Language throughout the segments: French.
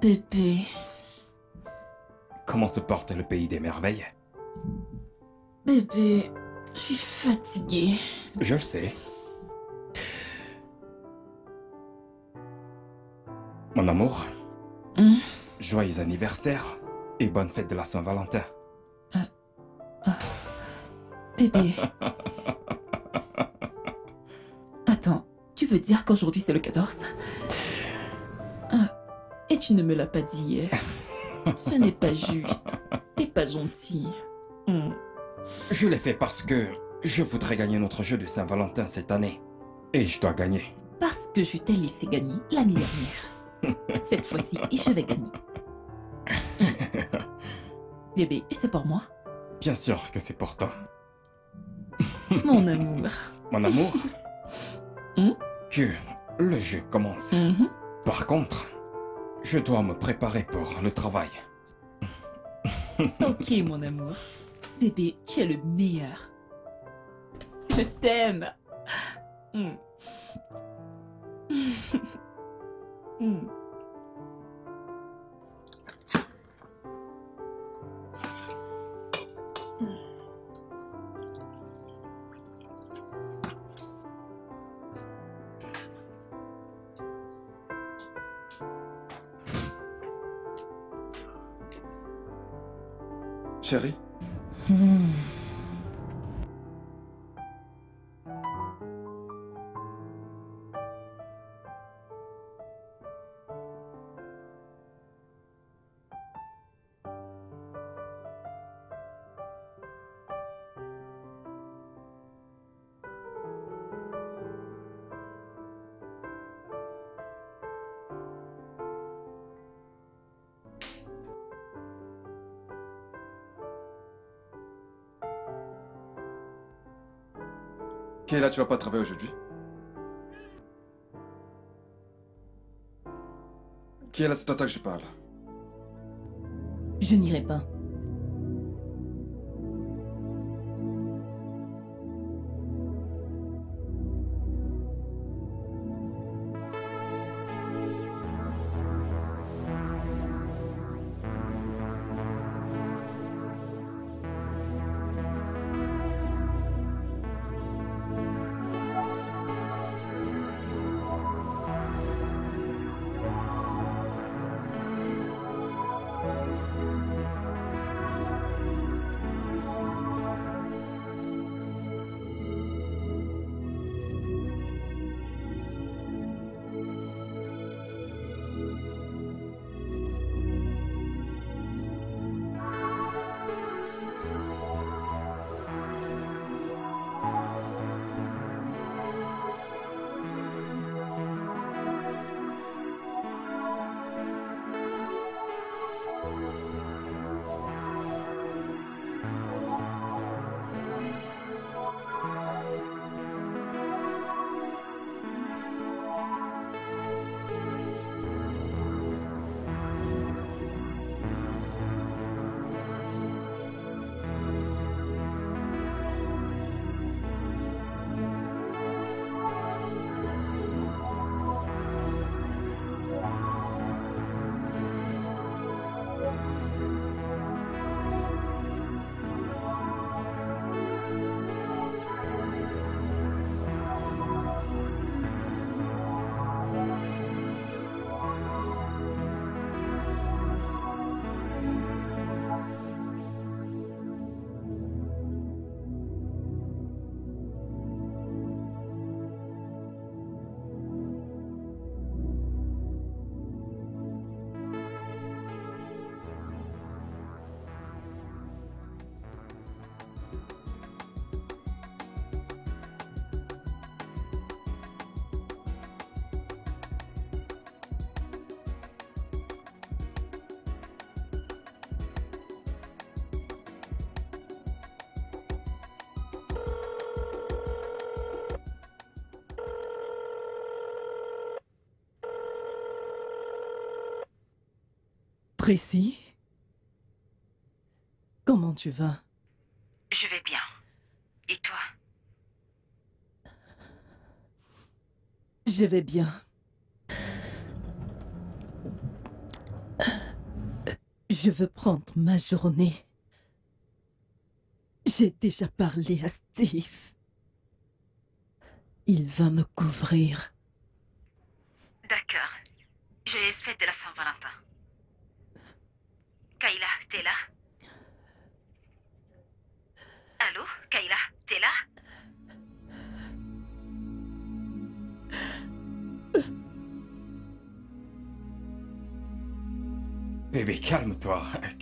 Bébé. Comment se porte le pays des merveilles? Bébé, je suis fatiguée. Je le sais. Mon amour, Hum, joyeux anniversaire et bonne fête de la Saint-Valentin. Bébé. Attends, tu veux dire qu'aujourd'hui c'est le 14 Ah, Et tu ne me l'as pas dit hier. Ce n'est pas juste. T'es pas gentil. Hum. Je l'ai fait parce que je voudrais gagner notre jeu de Saint-Valentin cette année. Et je dois gagner. Parce que je t'ai laissé gagner l'année dernière. Cette fois-ci, je vais gagner. Bébé, et c'est pour moi Bien sûr que c'est pour toi. Mon amour. Mon amour, Hum que le jeu commence. Mhm. Par contre, je dois me préparer pour le travail. Ok, mon amour. Bébé, tu es le meilleur. Je t'aime. Mm. Mm. Chérie, Kayla, tu vas pas travailler aujourd'hui Kayla, c'est à toi que je parle. Je n'irai pas. Précis Comment tu vas? Je vais bien. Et toi? Je vais bien. Je veux prendre ma journée. J'ai déjà parlé à Steve. Il va me couvrir.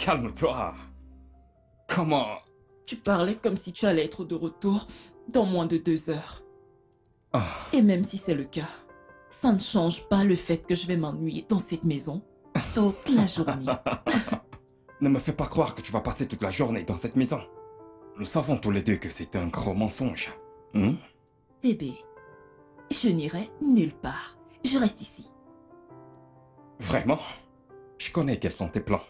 Calme-toi. Comment? Tu parlais comme si tu allais être de retour dans moins de deux heures. Ah. Et même si c'est le cas, ça ne change pas le fait que je vais m'ennuyer dans cette maison toute la journée. Ne me fais pas croire que tu vas passer toute la journée dans cette maison. Nous savons tous les deux que c'est un gros mensonge. Hmm Bébé, je n'irai nulle part. Je reste ici. Vraiment? Je connais quels sont tes plans.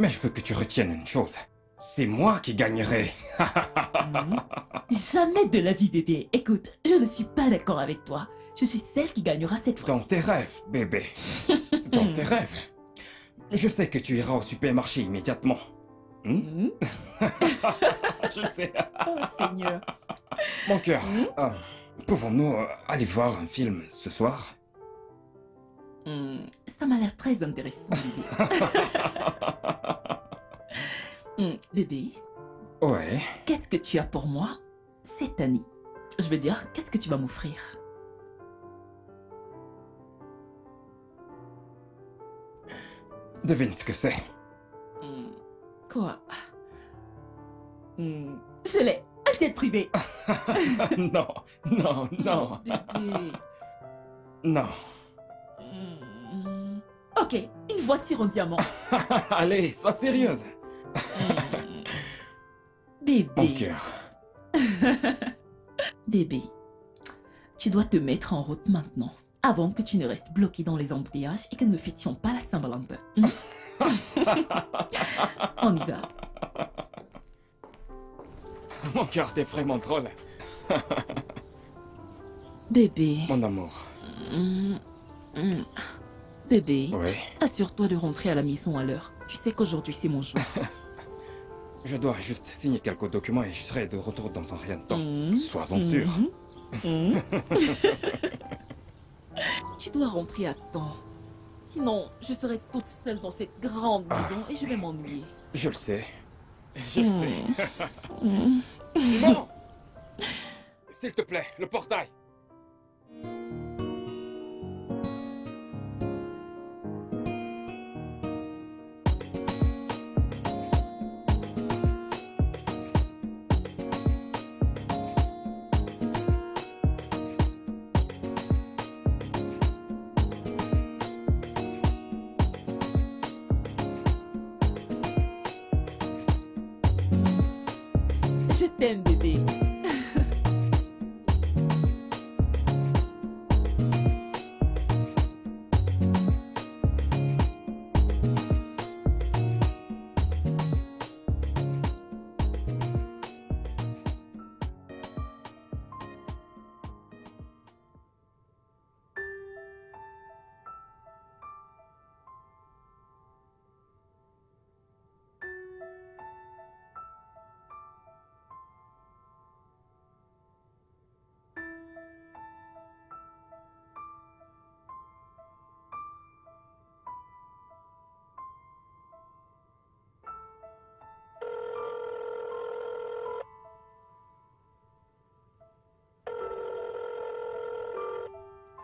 Mais je veux que tu retiennes une chose. C'est moi qui gagnerai. Mhm. Jamais de la vie, bébé. Écoute, je ne suis pas d'accord avec toi. Je suis celle qui gagnera cette Dans fois-ci. tes rêves, bébé. Dans tes rêves. Je sais que tu iras au supermarché immédiatement. Hmm? Mhm. Je sais. Oh Seigneur. Mon cœur, Hmm euh, pouvons-nous euh, aller voir un film ce soir? Hmm, Ça m'a l'air très intéressant, bébé. Hmm, bébé, Ouais. qu'est-ce que tu as pour moi cette année? Je veux dire, qu'est-ce que tu vas m'offrir? Devine ce que c'est. Hmm, Quoi? Hmm, Je l'ai. Un jet privé. non, non, non, Bébé. non. Ok, une voiture en diamant. Allez, sois sérieuse. Bébé. Mon cœur. Bébé, tu dois te mettre en route maintenant, avant que tu ne restes bloqué dans les embouteillages et que nous ne fêtions pas la Saint-Valentin. On y va. Mon cœur, t'es vraiment drôle. Bébé. Mon amour. Hmm, hmm. Bébé, Oui. assure-toi de rentrer à la maison à l'heure. Tu sais qu'aujourd'hui c'est mon jour. Je dois juste signer quelques documents et je serai de retour dans un rien de temps. Hmm. Sois-en sûr. Mhm. Mhm. tu dois rentrer à temps. Sinon, je serai toute seule dans cette grande Ah. maison et je vais m'ennuyer. Je le sais. Je le sais. Simon S'il te plaît, le portail.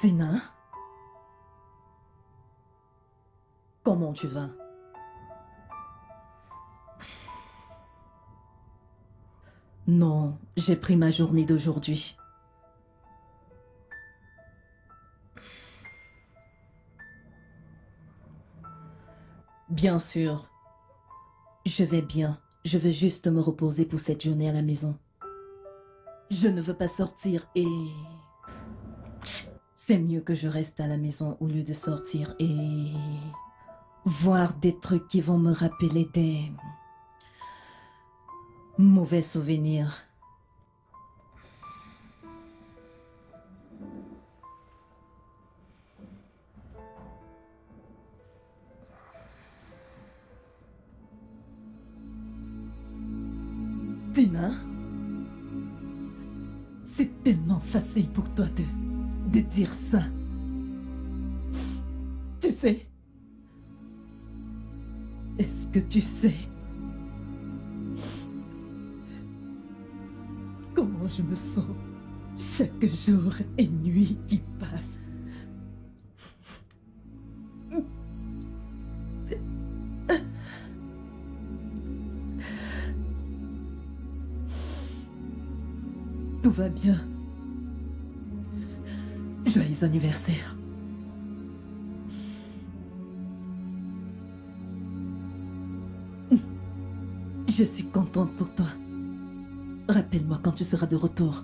Tina Comment tu vas? Non, j'ai pris ma journée d'aujourd'hui. Bien sûr. Je vais bien. Je veux juste me reposer pour cette journée à la maison. Je ne veux pas sortir et... C'est mieux que je reste à la maison au lieu de sortir et... voir des trucs qui vont me rappeler des... Mauvais souvenir. Tina, c'est tellement facile pour toi de, dire ça. Tu sais, est-ce que tu sais comment je me sens chaque jour et nuit qui passe? Tout va bien. Joyeux anniversaire. Je suis contente pour toi. Rappelle-moi quand tu seras de retour.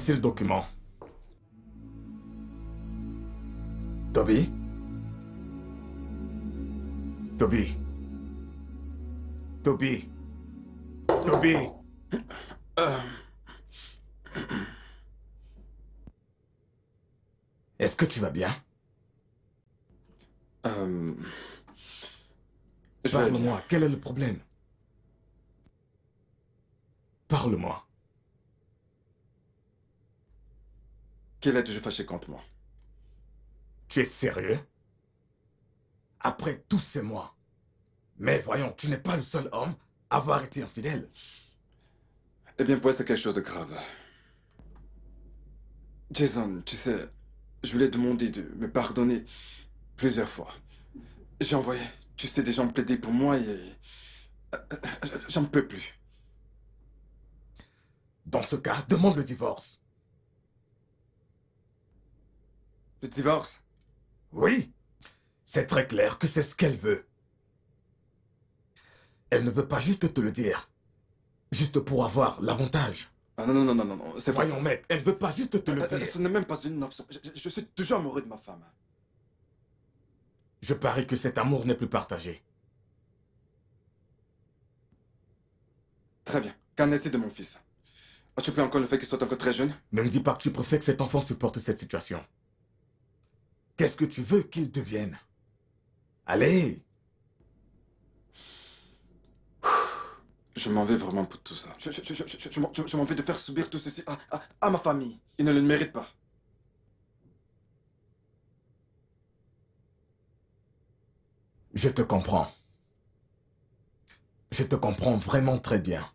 Voici le document. Toby? Toby? Toby? Toby? Est-ce que tu vas bien? Euh... Parle-moi, quel est le problème Parle-moi. Qu'elle est toujours fâchée contre moi. Tu es sérieux? Après tous ces mois. Mais voyons, tu n'es pas le seul homme à avoir été infidèle. Eh bien, pour elle, c'est quelque chose de grave. Jason, tu sais, je lui ai demandé de me pardonner plusieurs fois. J'ai envoyé, tu sais, des gens plaider pour moi et... euh, J'en peux plus. Dans ce cas, demande le divorce. Le divorce? Oui, c'est très clair que c'est ce qu'elle veut. Elle ne veut pas juste te le dire, juste pour avoir l'avantage. Ah non, non, non, non, non, non, c'est Voyons, mec, elle ne veut pas juste te le Euh, euh, dire. Ce n'est même pas une option. Je, je- je suis toujours amoureux de ma femme. Je parie que cet amour n'est plus partagé. Très bien. Qu'en est-il de mon fils? As-tu pris encore le fait qu'il soit encore très jeune? Ne me dis pas que tu préfères que cet enfant supporte cette situation. Qu'est-ce que tu veux qu'il devienne? Allez Je m'en vais vraiment pour tout ça. Je, je, je, je, je, je m'en- je- je m'en vais de faire subir tout ceci à, à, à ma famille. Ils ne le méritent pas. Je te comprends. Je te comprends vraiment très bien.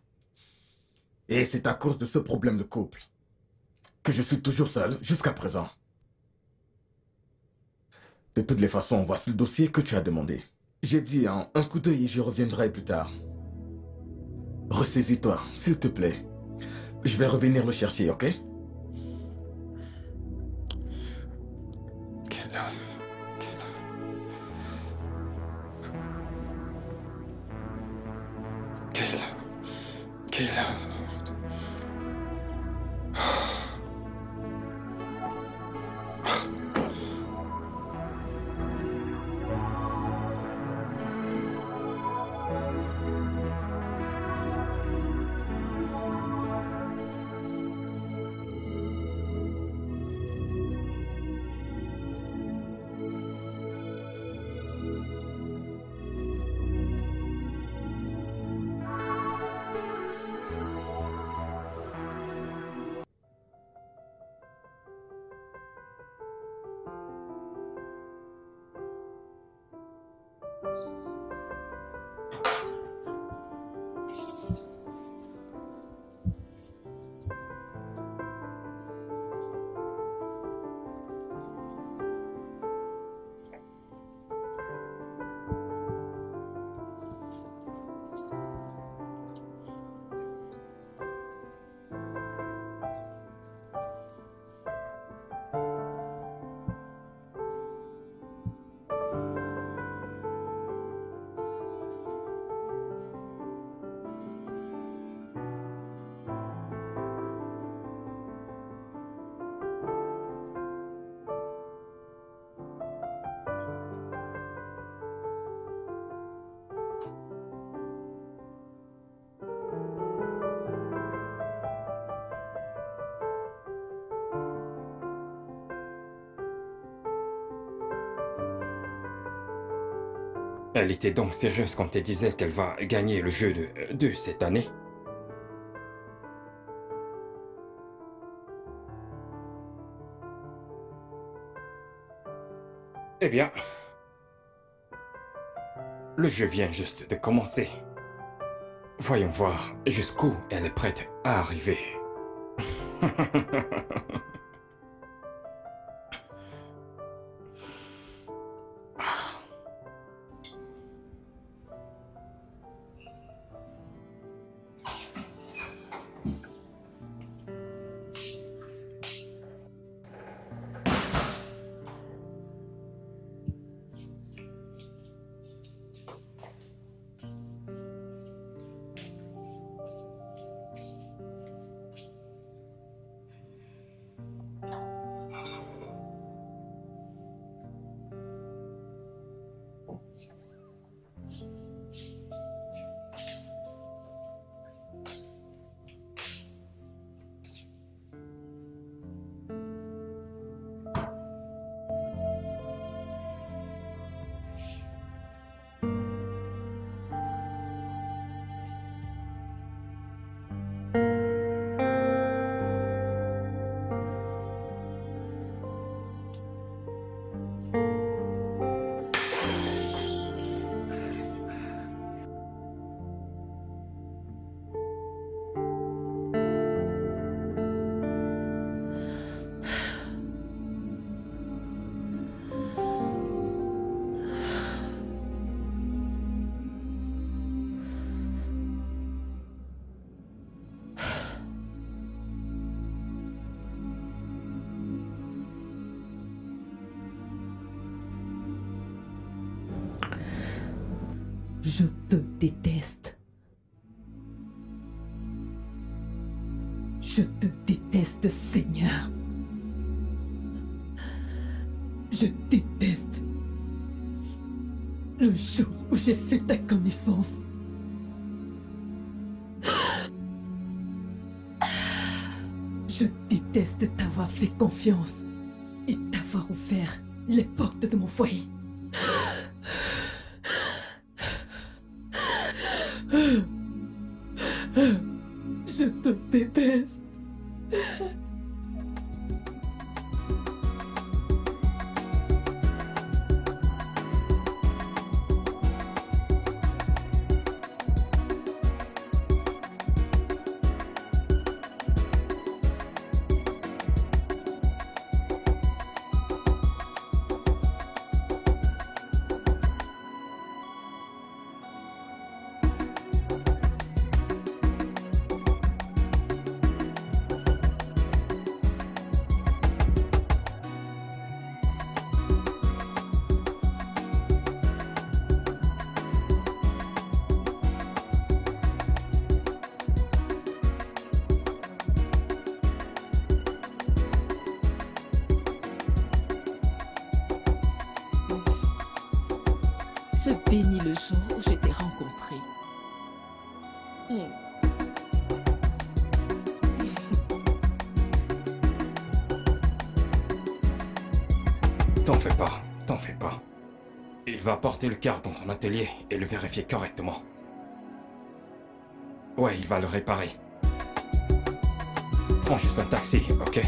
Et c'est à cause de ce problème de couple que je suis toujours seul jusqu'à présent. De toutes les façons, voici le dossier que tu as demandé. J'ai dit hein, un coup d'œil je reviendrai plus tard. Ressaisis-toi, s'il te plaît. Je vais revenir le chercher, ok? Elle était donc sérieuse quand elle disait qu'elle va gagner le jeu de, cette année Eh bien, le jeu vient juste de commencer. Voyons voir jusqu'où elle est prête à arriver. Je te déteste. Je te déteste, Seigneur. Je déteste le jour où j'ai fait ta connaissance. Je déteste t'avoir fait confiance et t'avoir ouvert les portes de mon foyer. Le car dans son atelier et le vérifier correctement. Ouais, il va le réparer. Prends juste un taxi, ok?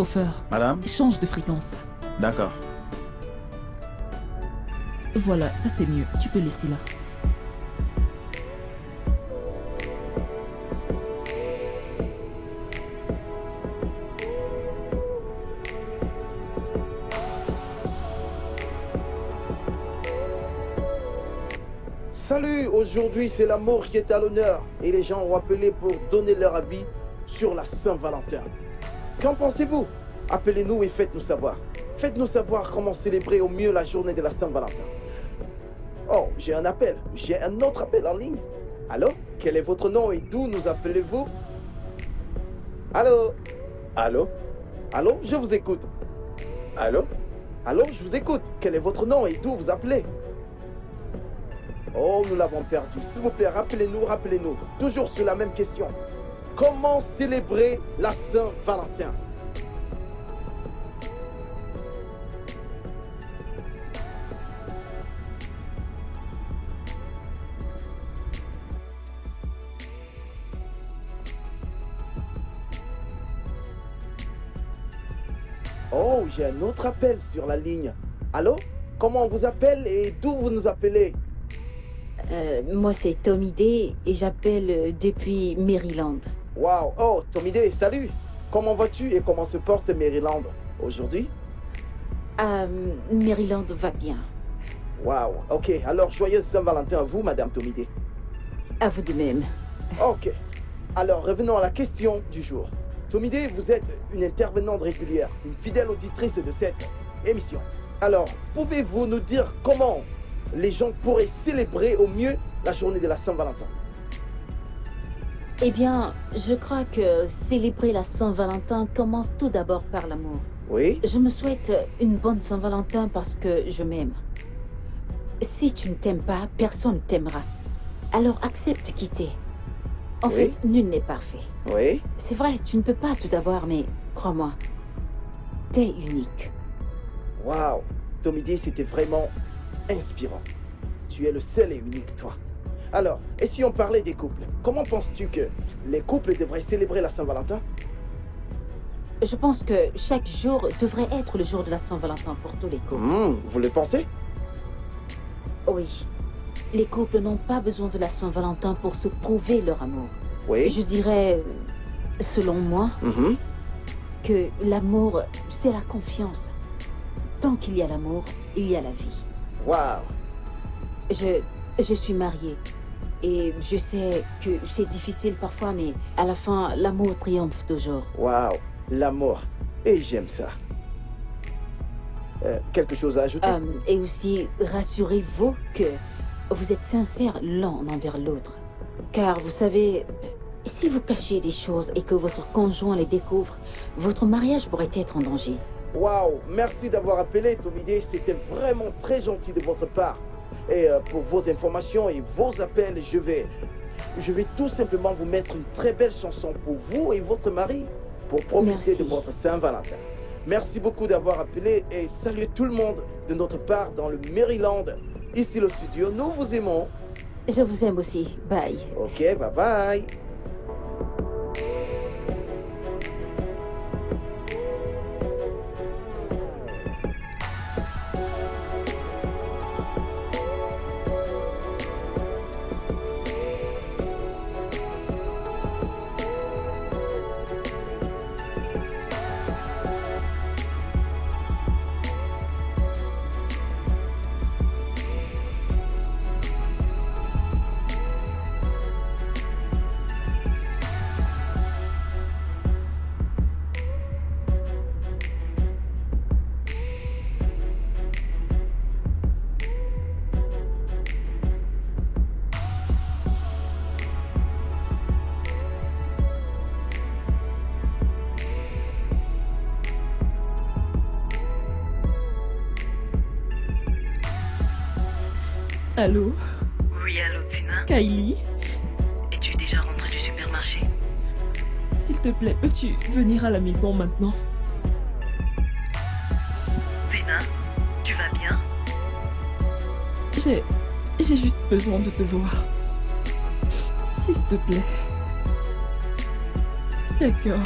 Chauffeur, Madame change de fréquence. D'accord. Voilà, ça c'est mieux. Tu peux laisser là. Salut, aujourd'hui c'est l'amour qui est à l'honneur et les gens ont appelé pour donner leur avis sur la Saint-Valentin. Qu'en pensez-vous? Appelez-nous et faites-nous savoir. Faites-nous savoir comment célébrer au mieux la journée de la Saint-Valentin. Oh, j'ai un appel. J'ai un autre appel en ligne. Allô? Quel est votre nom et d'où nous appelez-vous? Allô? Allô? Allô? Je vous écoute. Allô? Allô? Je vous écoute. Quel est votre nom et d'où vous appelez? Oh, nous l'avons perdu. S'il vous plaît, rappelez-nous, rappelez-nous. Toujours sur la même question. Comment célébrer la Saint-Valentin Oh, j'ai un autre appel sur la ligne. Allô? Comment on vous appelle et d'où vous nous appelez? Euh, moi, c'est Tommy Day et j'appelle euh, depuis Maryland. Wow, oh, Tommy Day, salut Comment vas-tu et comment se porte Maryland aujourd'hui? Euh, Maryland va bien. Wow, ok. Alors, joyeuse Saint-Valentin à vous, Madame Tommy Day. À vous de même. Ok. Alors, revenons à la question du jour. Tommy Day, vous êtes une intervenante régulière, une fidèle auditrice de cette émission. Alors, pouvez-vous nous dire comment les gens pourraient célébrer au mieux la journée de la Saint-Valentin? Eh bien, je crois que célébrer la Saint-Valentin commence tout d'abord par l'amour. Oui Je me souhaite une bonne Saint-Valentin parce que je m'aime. Si tu ne t'aimes pas, personne ne t'aimera. Alors accepte quitter. En Oui. fait, nul n'est parfait. Oui C'est vrai, tu ne peux pas tout avoir, mais crois-moi, t'es unique. Wow, Tommy Day, c'était vraiment inspirant. Tu es le seul et unique, toi. Alors, et si on parlait des couples Comment penses-tu que les couples devraient célébrer la Saint-Valentin? Je pense que chaque jour devrait être le jour de la Saint-Valentin pour tous les couples. Hmm, Vous le pensez? Oui. Les couples n'ont pas besoin de la Saint-Valentin pour se prouver leur amour. Oui Je dirais, selon moi, Mhm. que l'amour, c'est la confiance. Tant qu'il y a l'amour, il y a la vie. Wow Je, je suis mariée. Et je sais que c'est difficile parfois, mais à la fin, l'amour triomphe toujours. Wow, l'amour. Et j'aime ça. Euh, quelque chose à ajouter? Euh, et aussi, rassurez-vous que vous êtes sincères l'un envers l'autre. Car vous savez, si vous cachez des choses et que votre conjoint les découvre, votre mariage pourrait être en danger. Wow, merci d'avoir appelé, Tommy Day. C'était vraiment très gentil de votre part. Et euh, pour vos informations et vos appels, je vais, je vais tout simplement vous mettre une très belle chanson pour vous et votre mari pour profiter Merci. de votre Saint-Valentin. Merci beaucoup d'avoir appelé et saluez tout le monde de notre part dans le Maryland. Ici le studio, nous vous aimons. Je vous aime aussi. Bye. Ok, bye bye. Allô Oui, allô, Tina Kylie Es-tu déjà rentrée du supermarché? S'il te plaît, peux-tu venir à la maison maintenant? Tina, tu vas bien? J'ai. J'ai juste besoin de te voir. S'il te plaît. D'accord.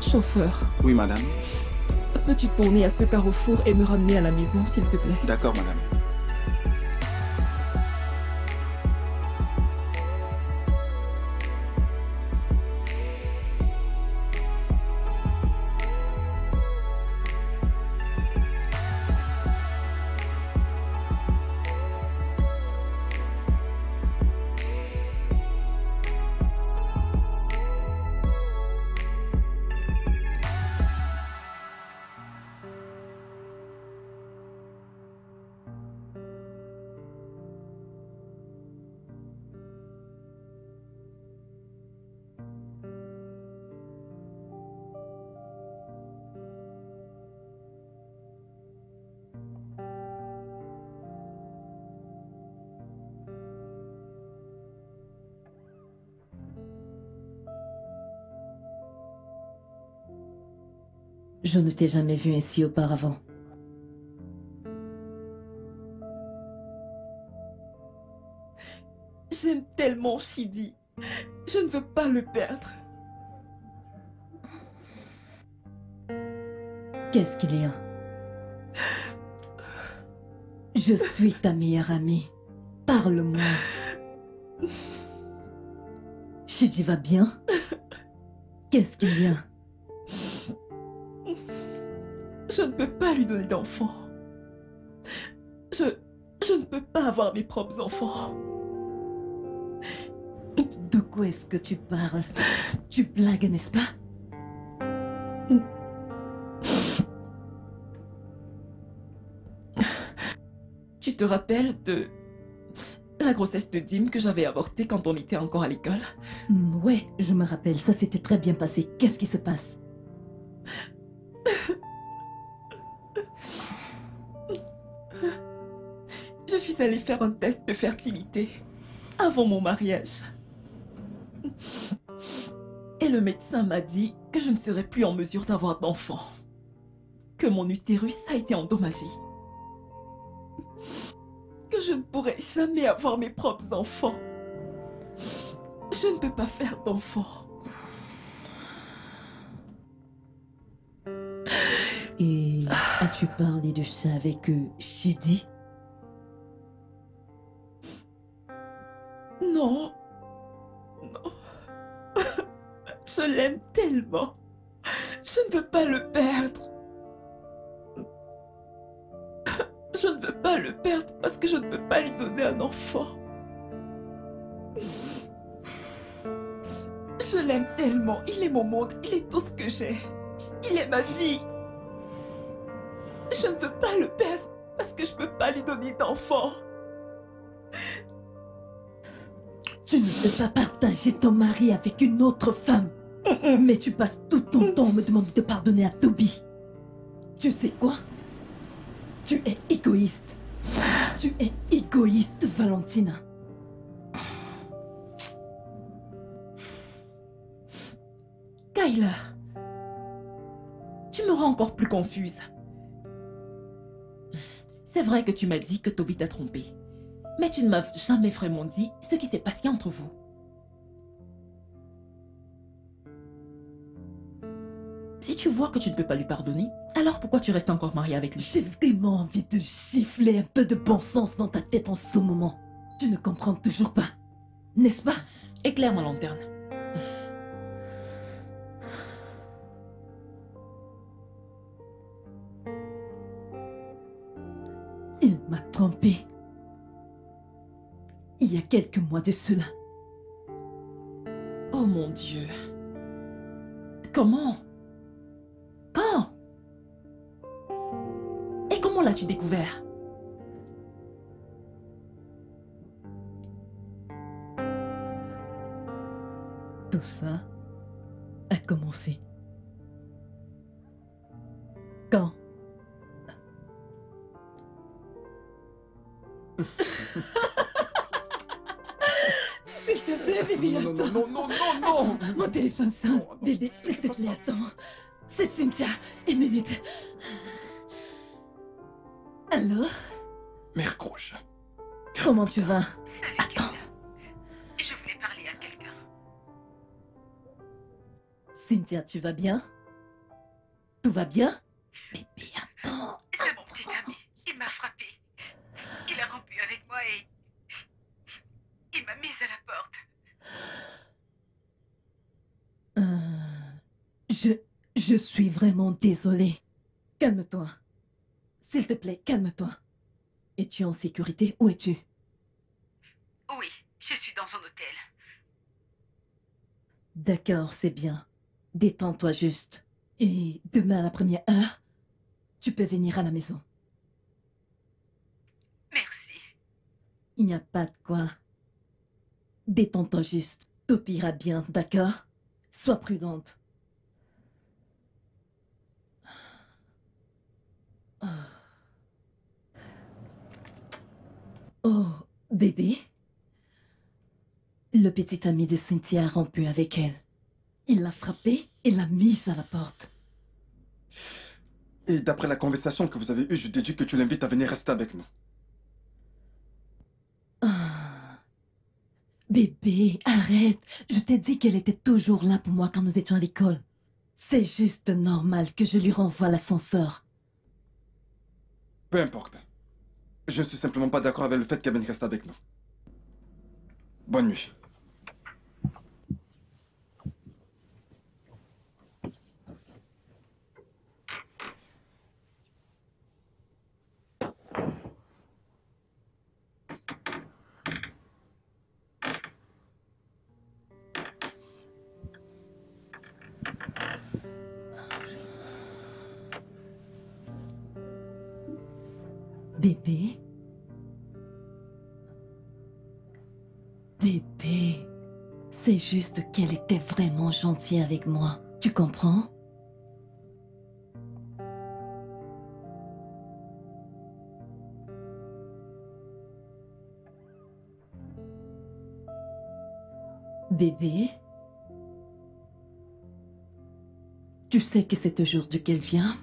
Chauffeur, Oui, madame. Peux-tu tourner à ce carrefour et me ramener à la maison, s'il te plaît? D'accord, madame. Je ne t'ai jamais vu ainsi auparavant. J'aime tellement Shidi. Je ne veux pas le perdre. Qu'est-ce qu'il y a? Je suis ta meilleure amie. Parle-moi. Shiji va bien? Qu'est-ce qu'il y a? Je ne peux pas lui donner d'enfant. Je... Je ne peux pas avoir mes propres enfants. De quoi est-ce que tu parles? Tu blagues, n'est-ce pas? Tu te rappelles de la grossesse de Dim que j'avais avortée quand on était encore à l'école? Hmm, Ouais, je me rappelle, ça s'était très bien passé. Qu'est-ce qui se passe? Suis allée faire un test de fertilité avant mon mariage. Et le médecin m'a dit que je ne serais plus en mesure d'avoir d'enfants. Que mon utérus a été endommagé. Que je ne pourrais jamais avoir mes propres enfants. Je ne peux pas faire d'enfants. Et as-tu parlé de ça avec euh, Shidi Non. Non. Je l'aime tellement. Je ne veux pas le perdre. Je ne veux pas le perdre parce que je ne peux pas lui donner un enfant. Je l'aime tellement. Il est mon monde. Il est tout ce que j'ai. Il est ma vie. Je ne veux pas le perdre parce que je ne peux pas lui donner d'enfant. Tu ne peux pas partager ton mari avec une autre femme. Mais tu passes tout ton temps à me demander de pardonner à Toby. Tu sais quoi? Tu es égoïste. Tu es égoïste, Valentina. Kyla, tu me rends encore plus confuse. C'est vrai que tu m'as dit que Toby t'a trompé, mais tu ne m'as jamais vraiment dit ce qui s'est passé entre vous. Si tu vois que tu ne peux pas lui pardonner, alors pourquoi tu restes encore mariée avec lui? J'ai vraiment envie de gifler un peu de bon sens dans ta tête en ce moment. Tu ne comprends toujours pas, n'est-ce pas? Éclaire ma lanterne. Il y a quelques mois de cela. Oh mon Dieu. Comment? Quand? Et comment l'as-tu découvert? Tout ça a commencé. Quand? Non, non. Mon téléphone sonne. Non, Bébé, s'il te plaît, attends. C'est Cynthia. Une minute. Allô? Mère Rouge. Comment tu vas? Salut, Attends. Je voulais parler à quelqu'un. Cynthia, tu vas bien? Tout va bien? Bébé, attends. C'est mon petit ami. Il m'a frappé. Il a rompu avec moi et. Il m'a mise à la porte. Euh, je, je suis vraiment désolée. Calme-toi. S'il te plaît, calme-toi. Es-tu en sécurité? Où es-tu? Oui, je suis dans un hôtel. D'accord, c'est bien. Détends-toi juste. Et demain à la première heure, tu peux venir à la maison. Merci. Il n'y a pas de quoi. Détends-toi juste. Tout ira bien, d'accord? Sois prudente. Oh. Bébé Le petit ami de Cynthia a rompu avec elle. Il l'a frappée et l'a mise à la porte. Et d'après la conversation que vous avez eue, je déduis que tu l'invites à venir rester avec nous. Ah. Bébé, arrête. Je t'ai dit qu'elle était toujours là pour moi quand nous étions à l'école. C'est juste normal que je lui renvoie l'ascenseur. Peu importe. Je ne suis simplement pas d'accord avec le fait qu'elle vienne rester avec nous. Bonne nuit. Juste qu'elle était vraiment gentille avec moi. Tu comprends? Bébé? Tu sais que c'est aujourd'hui qu'elle vient?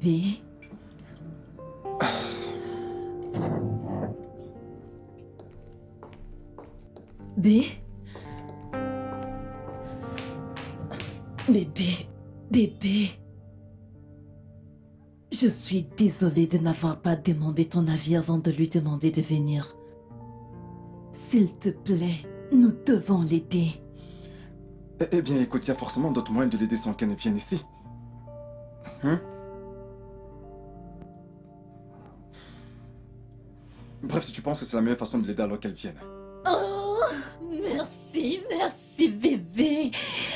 Bébé. B. Bébé. Bébé. Je suis désolée de n'avoir pas demandé ton avis avant de lui demander de venir. S'il te plaît, nous devons l'aider. Eh, eh bien, écoute, il y a forcément d'autres moyens de l'aider sans qu'elle ne vienne ici. Hein? pense que c'est la meilleure façon de l'aider alors qu'elle vienne. Oh, merci, merci bébé.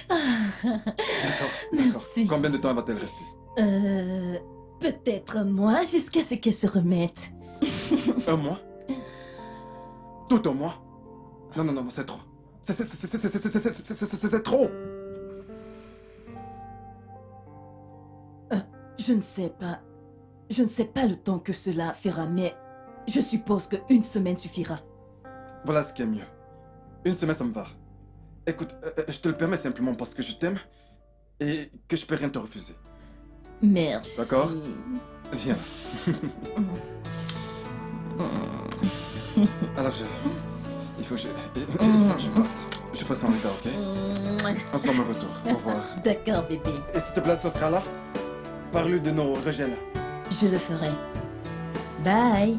D'accord, merci. Combien de temps va-t-elle rester? Euh, peut-être un mois jusqu'à ce qu'elle se remette. un mois? Tout un mois? Non, non, non, c'est trop. C'est trop. Je ne sais pas. Je ne sais pas le temps que cela fera, mais je suppose qu'une semaine suffira. Voilà ce qui est mieux. Une semaine, ça me va. Écoute, euh, euh, je te le permets simplement parce que je t'aime et que je peux rien te refuser. Merci. D'accord? Viens. Alors, je... Il faut que je... Il faut que je parte. Je passe en retard, ok? On se au retour. Au revoir. D'accord, bébé. Et s'il te plaît, ce sera là Parle-lui de nos rejets. Je le ferai. Bye.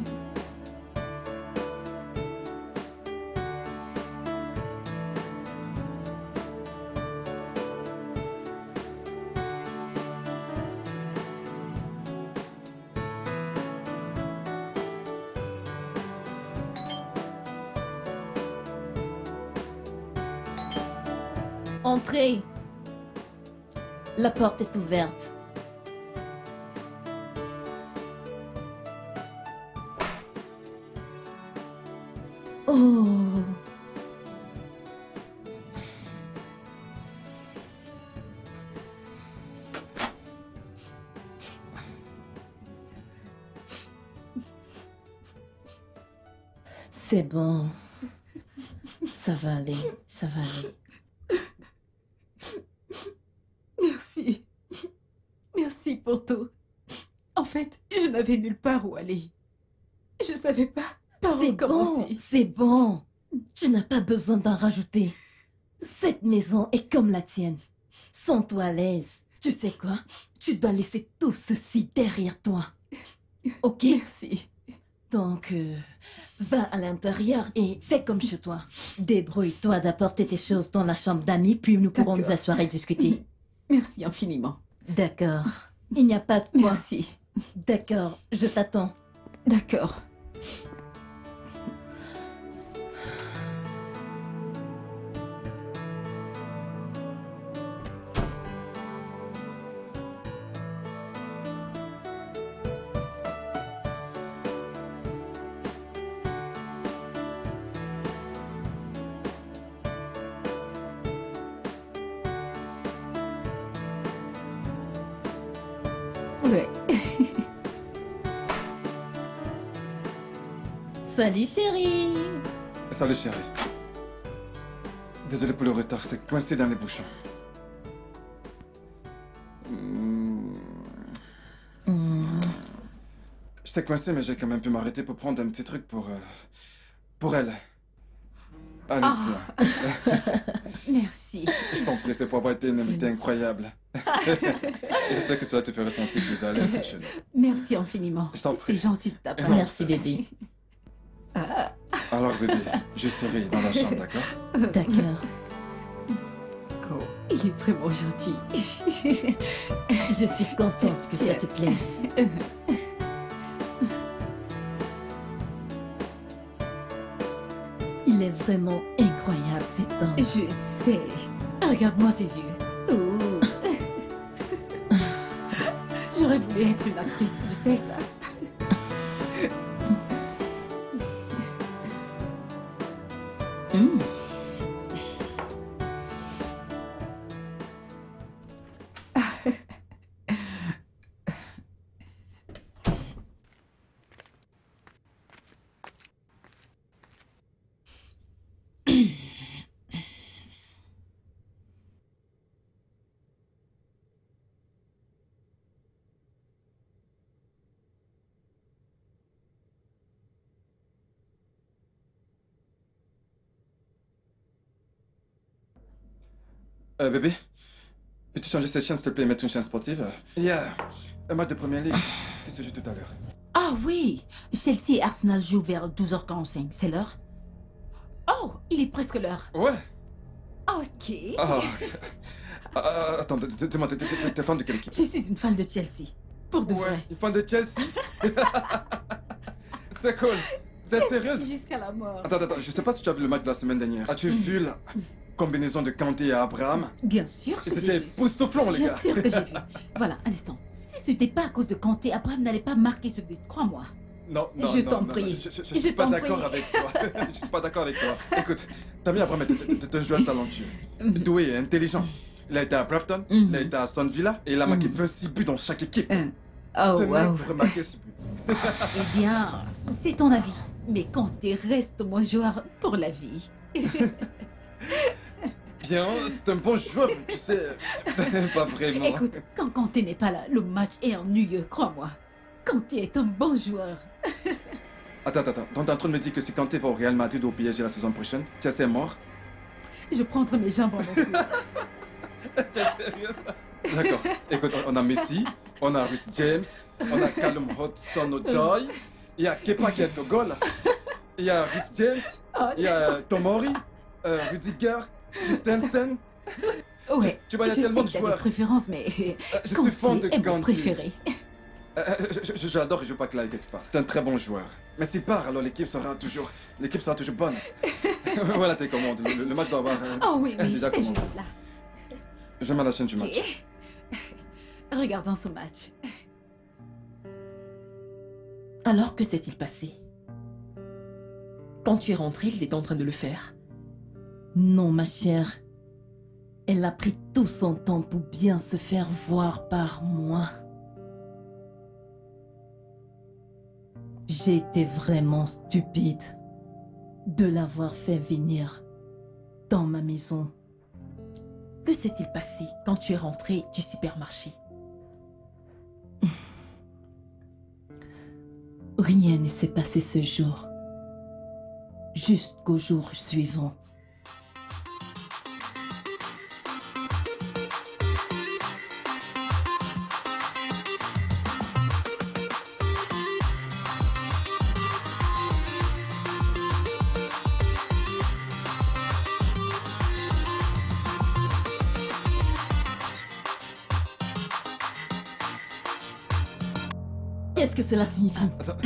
La porte est ouverte. Oh C'est bon. Ça va aller, ça va aller. En fait, je n'avais nulle part où aller. Je savais pas par où bon, commencer. c'est bon. Tu n'as pas besoin d'en rajouter. Cette maison est comme la tienne. Sens-toi à l'aise. Tu sais quoi? Tu dois laisser tout ceci derrière toi. Ok? Merci. Donc, euh, va à l'intérieur et fais comme chez toi. Débrouille-toi d'apporter tes choses dans la chambre d'amis, puis nous pourrons nous asseoir et discuter. Merci infiniment. D'accord. Il n'y a pas de quoi. Merci. D'accord, je t'attends. D'accord. Salut chérie. Salut chérie. Désolé pour le retard, j'étais coincé dans les bouchons. Hmm, J'étais coincé, mais j'ai quand même pu m'arrêter pour prendre un petit truc pour. euh, pour elle. Allez, tiens. Merci. Je t'en prie, c'est pour avoir été une invitée incroyable. J'espère que cela te fait ressentir plus à l'aise chez nous. Merci infiniment. Je t'en prie. C'est gentil de ta part. Merci bébé. Alors, bébé, je serai dans la chambre, d'accord? D'accord. Oh, il est vraiment gentil. Je suis contente que ça te plaise. Il est vraiment incroyable cet homme. Je sais. Regarde-moi ses yeux. Oh. J'aurais voulu être une actrice, tu sais ça. Euh, bébé, peux-tu changer cette chaîne, s'il te plaît, et mettre une chaîne sportive? Il y a un match de première ligue qui se joue tout à l'heure? Ah oui, Chelsea et Arsenal jouent vers 12h45, c'est l'heure? Oh, il est presque l'heure. Ouais Ok. Ah, ah, attends, d- d- dis-moi, t'es- fan de quelle équipe? Je suis une fan de Chelsea. Pour de Ouais, vrai. une fan de Chelsea? C'est cool T'es sérieuse? Jusqu'à la mort. Attends, attends, je sais pas si tu as vu le match de la semaine dernière. As-tu vu la combinaison de Kanté et Abraham Bien sûr que C'était vu. époustouflant, les Bien gars sûr que j'ai vu. Voilà, un instant. Si ce n'était pas à cause de Kanté, Abraham n'allait pas marquer ce but, crois-moi. Non, non, Je non, t'en prie. Je, je- je Je suis pas d'accord avec toi. je suis pas d'accord avec toi. Écoute, Tammy Abraham est- un joueur talentueux, doué et intelligent. Il a été à Brampton, Mhm. il a été à Aston Villa et il a marqué Mhm. 26 buts dans chaque équipe. Euh, Oh, Ce wow. mec pourrait marquer 6 buts. Eh bien, c'est ton avis. Mais Kanté reste mon joueur pour la vie. Bien, c'est un bon joueur, tu sais. pas vraiment. Écoute, quand Kanté n'est pas là, le match est ennuyeux, crois-moi. Kanté est un bon joueur. Attends, attends, attends. Donc t'es en train de me dire que si Kanté va au Real Madrid ou au PSG la saison prochaine, Chelsea est mort? Je prends entre mes jambes en. T'es sérieuse? D'accord. Écoute, on a Messi, on a Rhys James, on a Callum Hudson-Odoi, il y a Kepa qui est au goal, il y a Rhys James, Oh, il y a Tomori, euh, Rudiger, Christensen. ouais. Tu vois, il y a tellement de que joueurs. mais Euh, je suis fan de est mon préféré? Euh, euh, je- je- J'adore et je veux pas que là quelque part. C'est un très bon joueur. Mais s'il part, alors l'équipe sera toujours, l'équipe sera toujours bonne. voilà tes commandes. Le, le- le match doit avoir euh, Oh oui, oui, déjà c'est commencé. juste là. Je mets la chaîne du match. Ok. Regardons ce match. Alors que s'est-il passé? Quand tu es rentré, il était en train de le faire. Non, ma chère. Elle a pris tout son temps pour bien se faire voir par moi. J'ai été vraiment stupide. de l'avoir fait venir dans ma maison. Que s'est-il passé quand tu es rentré du supermarché? Rien ne s'est passé ce jour. Jusqu'au jour suivant. Cela signifie Attends.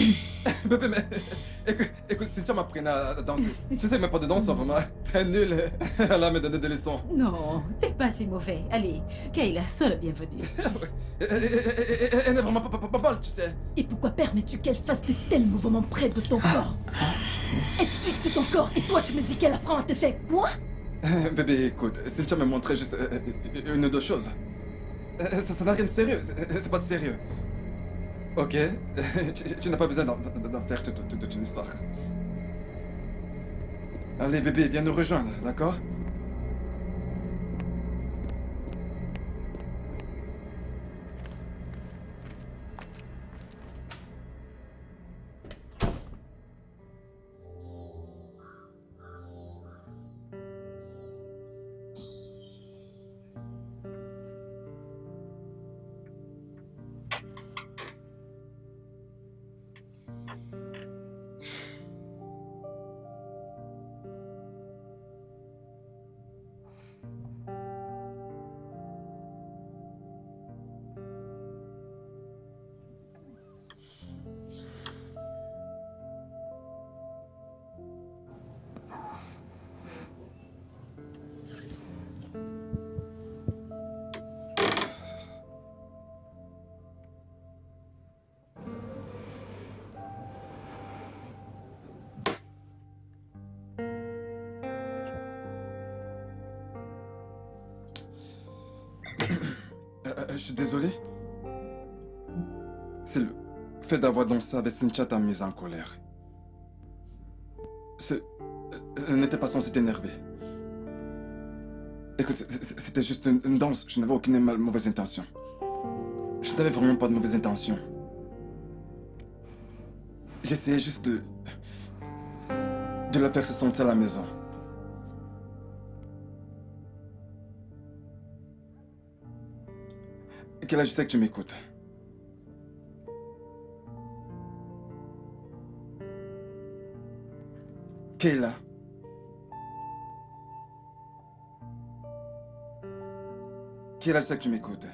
Bébé, mais. Écoute, écoute Cynthia m'apprenait à danser. Je sais même pas de danse, vraiment. Très nul. Elle a me donné des leçons. Non, t'es pas si mauvais. Allez, Kayla, sois la bienvenue. Elle- elle- n'est vraiment pas, molle, tu sais. Et pourquoi permets-tu qu'elle fasse de tels mouvements près de ton corps? Elle fixe ton corps et toi je me dis qu'elle apprend à te faire quoi? Bébé, écoute, Cynthia me montrait juste euh, une ou deux choses. Euh, Ça n'a rien de sérieux, c'est pas sérieux. Ok Tu, n'as pas besoin d'en faire toute une histoire. Allez, bébé, viens nous rejoindre, d'accord? Je suis désolé. C'est le fait d'avoir dansé avec Cynthia t'a mis en colère. Ce... euh, n'était pas censée t'énerver. Écoute, c'était juste une, danse. Je n'avais aucune mauvaise intention. Je n'avais vraiment pas de mauvaise intention. J'essayais juste de... de la faire se sentir à la maison. Kayla, je sais que tu m'écoutes? Kayla. Kayla, je sais que tu m'écoutes?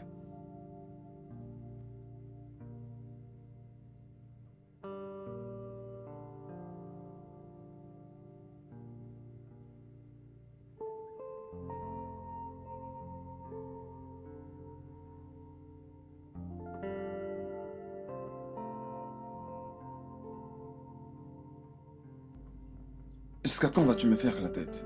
Quand vas-tu me faire la tête?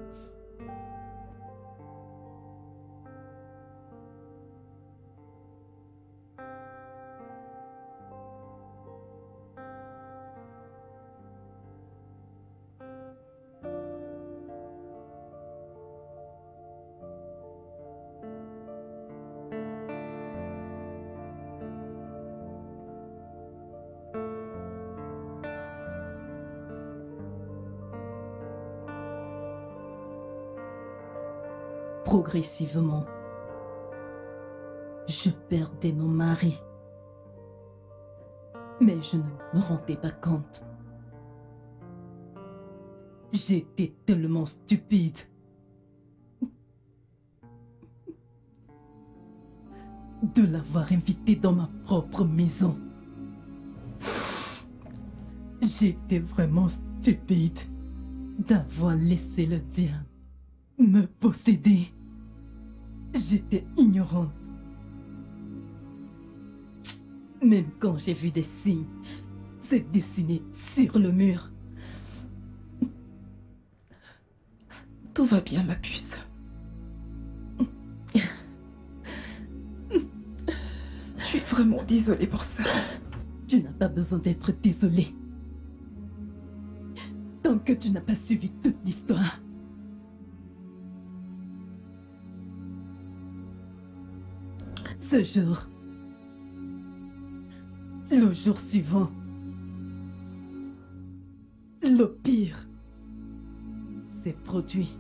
Progressivement, je perdais mon mari. Mais je ne me rendais pas compte. J'étais tellement stupide. De l'avoir invité dans ma propre maison. J'étais vraiment stupide d'avoir laissé le diable me posséder. J'étais ignorante. Même quand j'ai vu des signes se dessiner sur le mur, Tout va bien, ma puce. Je suis vraiment désolée pour ça. tu n'as pas besoin d'être désolé. tant que tu n'as pas suivi toute l'histoire. Ce jour, le jour suivant, le pire s'est produit.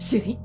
Chérie,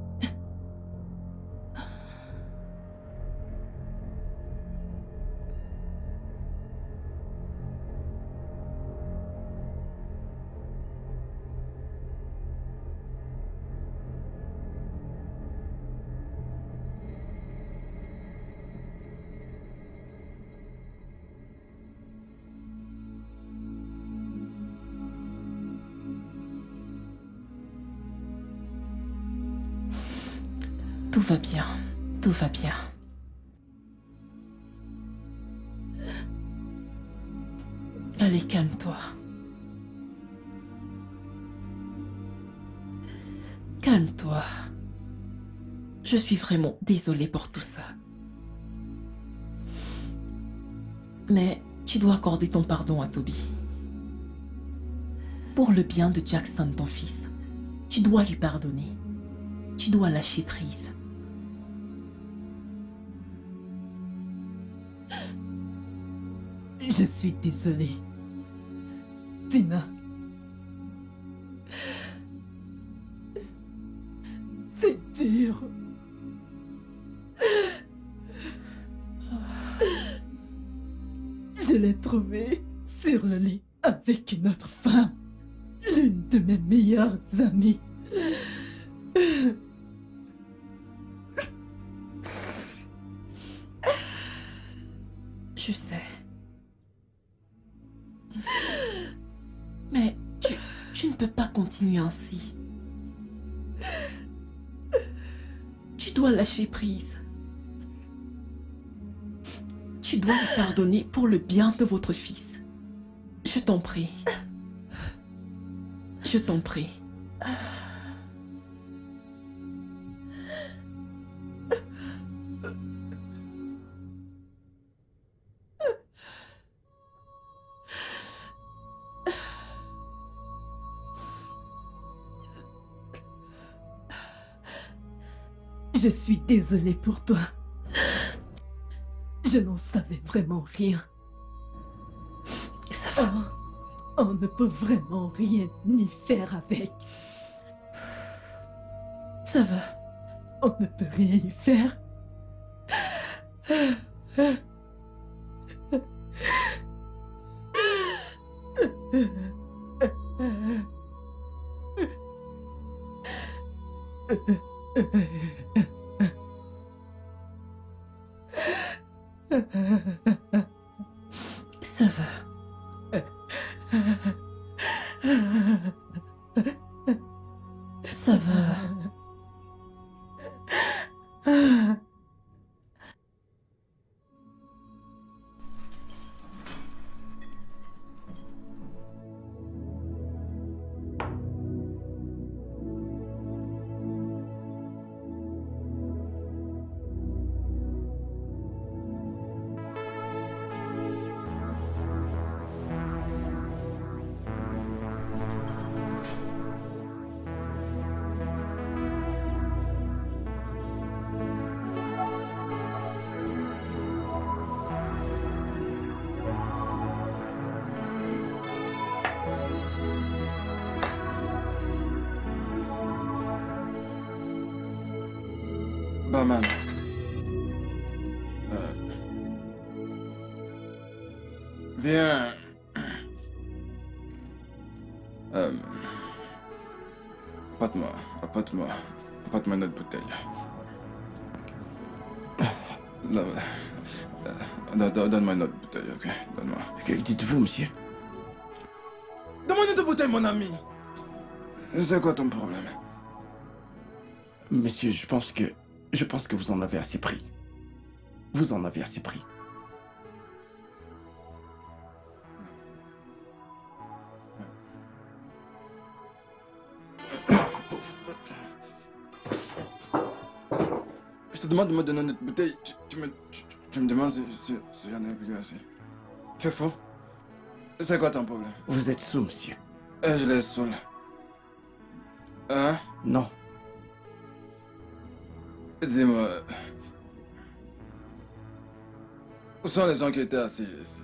va bien. Tout va bien. Allez, calme-toi. Calme-toi. Je suis vraiment désolée pour tout ça. Mais tu dois accorder ton pardon à Toby. Pour le bien de Jackson, ton fils, tu dois lui pardonner. Tu dois lâcher prise. Je suis désolée. Tina. Bien de votre fils. Je t'en prie. Je t'en prie. Je suis désolée pour toi. Je n'en savais vraiment rien. Oh, on ne peut vraiment rien ni faire avec. Ça va. On ne peut rien y faire. Ça va. Ça va. monsieur Donne-moi notre bouteille, mon ami C'est quoi ton problème? Monsieur, je pense que. Je pense que vous en avez assez pris. Vous en avez assez pris. Je te demande de me donner notre bouteille. Tu, tu me, tu, me demandes si, si, si y en a plus assez. Tu es fou C'est quoi ton problème? Vous êtes sous, monsieur. Et je les saoule. Hein? Non. Dis-moi. Où sont les gens qui étaient assis ici?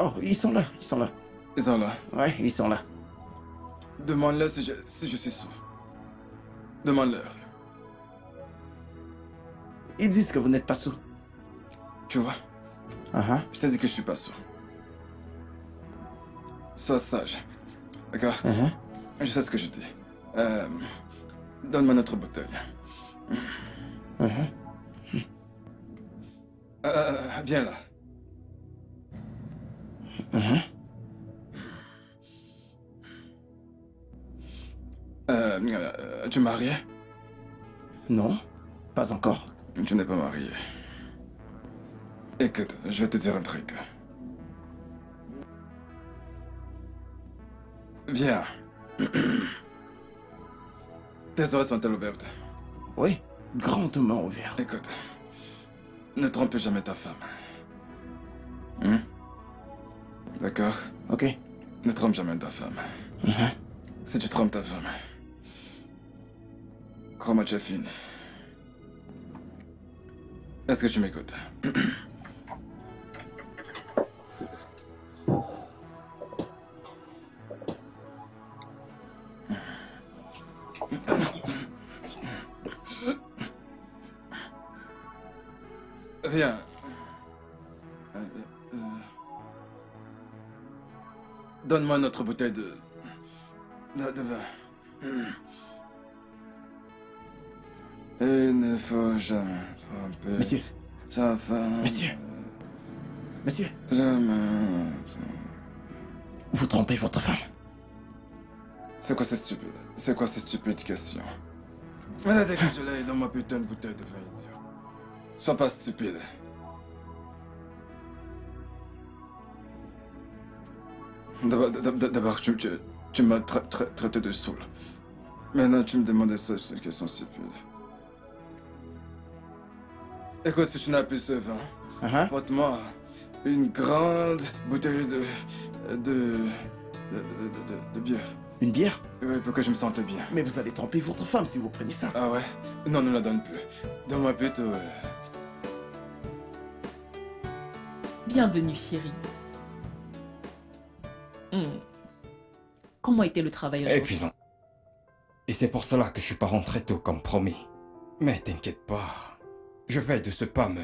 Oh, ils sont là, ils sont là. Ils sont là? Ouais, ils sont là. Demande-leur si je, si je suis sous. Demande-leur. Ils disent que vous n'êtes pas sous. Tu vois? Ah. Je t'ai dit que je suis pas sous. Sois sage. D'accord? Ah. Je sais ce que je dis. Euh, Donne-moi notre bouteille. Ah ah. Euh, viens là. Euh, euh, tu es marié? Non, pas encore. Tu n'es pas marié. Écoute, je vais te dire un truc. Viens. Tes oreilles sont-elles ouvertes? Oui, grandement ouvert. Écoute, ne trompe jamais ta femme. Hein? D'accord? Ok. Ne trompe jamais ta femme. Ah. Si tu trompes ta femme, crois-moi, tu fini. Est-ce que tu m'écoutes? Viens. Euh, euh, Donne-moi notre bouteille de... de, de vin. Il ne faut jamais tromper Monsieur, sa femme. Monsieur. monsieur, Jamais. vous trompez votre femme. C'est quoi cette stupide C'est quoi cette stupide question? Je l'ai dans ma putain de bouteille de vin, idiot. Sois pas stupide. D'abord, tu, tu, tu m'as tra- tra- traité de saoul. Maintenant, tu me demandais ça, c'est une question stupide. Écoute, si tu n'as plus ce vin, Ah ah. apporte-moi une grande bouteille de. de. de, de, de- de bière. Une bière? Oui, pour que je me sente bien. Mais vous allez tromper votre femme si vous prenez ça. Ah ouais? Non, ne la donne plus. Donne-moi plutôt. euh, Bienvenue, chérie. Hmm. Comment était le travail aujourd'hui? Épuisant. Et c'est pour cela que je suis pas rentré tôt comme promis. Mais t'inquiète pas. Je vais de ce pas me,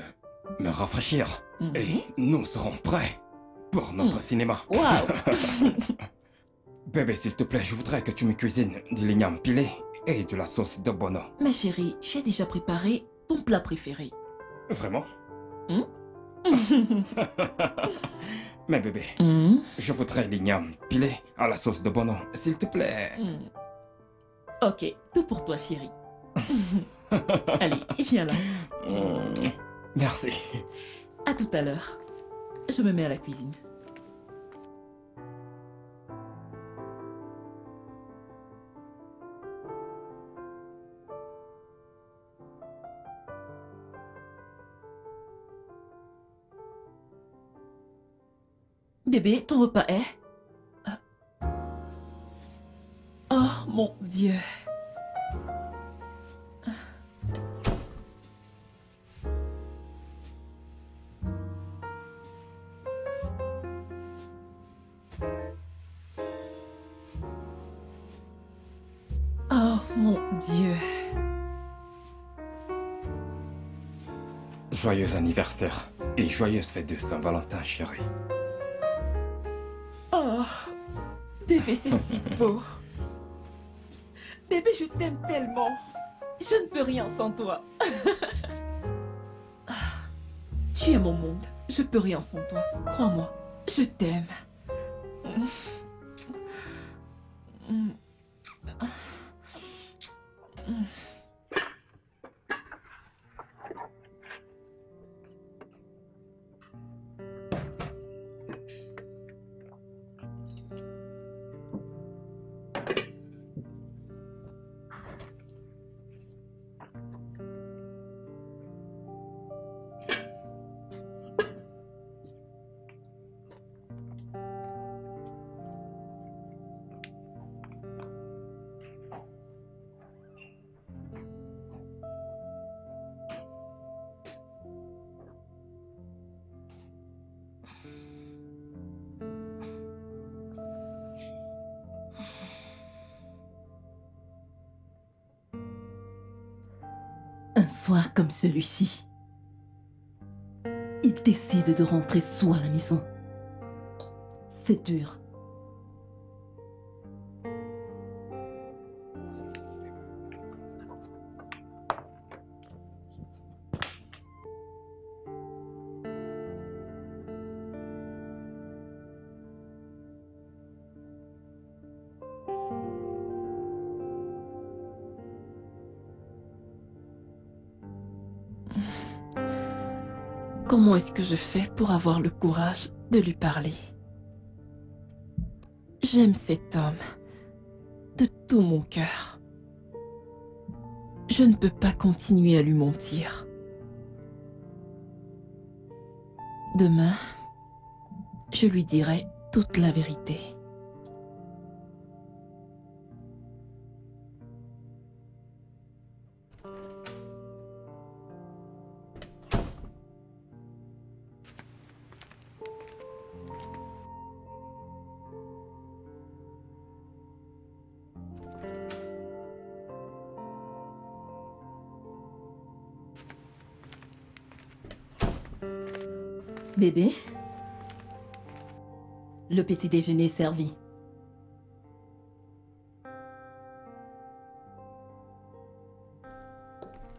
me rafraîchir. Mhm. Et nous serons prêts pour notre Mhm. cinéma. Waouh Bébé, s'il te plaît, je voudrais que tu me cuisines du ligname pilé et de la sauce de bono. Ma chérie, j'ai déjà préparé ton plat préféré. Vraiment? Hmm Mais bébé, Hmm? je voudrais l'igname pilé à la sauce de bono, s'il te plaît. Hmm. Ok, tout pour toi, chérie. Allez, viens là. Mm. Merci. À tout à l'heure. Je me mets à la cuisine. Bébé, ton repas est Euh. Oh mon Dieu. Oh mon Dieu. Joyeux anniversaire et joyeuse fête de Saint-Valentin, chérie. Bébé, c'est si beau. Bébé, je t'aime tellement. Je ne peux rien sans toi. Tu es mon monde. Je peux rien sans toi. Crois-moi, je t'aime. Comme celui-ci, il décide de rentrer sous à la maison. C'est dur. Je fais pour avoir le courage de lui parler J'aime cet homme de tout mon cœur. Je ne peux pas continuer à lui mentir. Demain, je lui dirai toute la vérité. Bébé Le petit déjeuner est servi.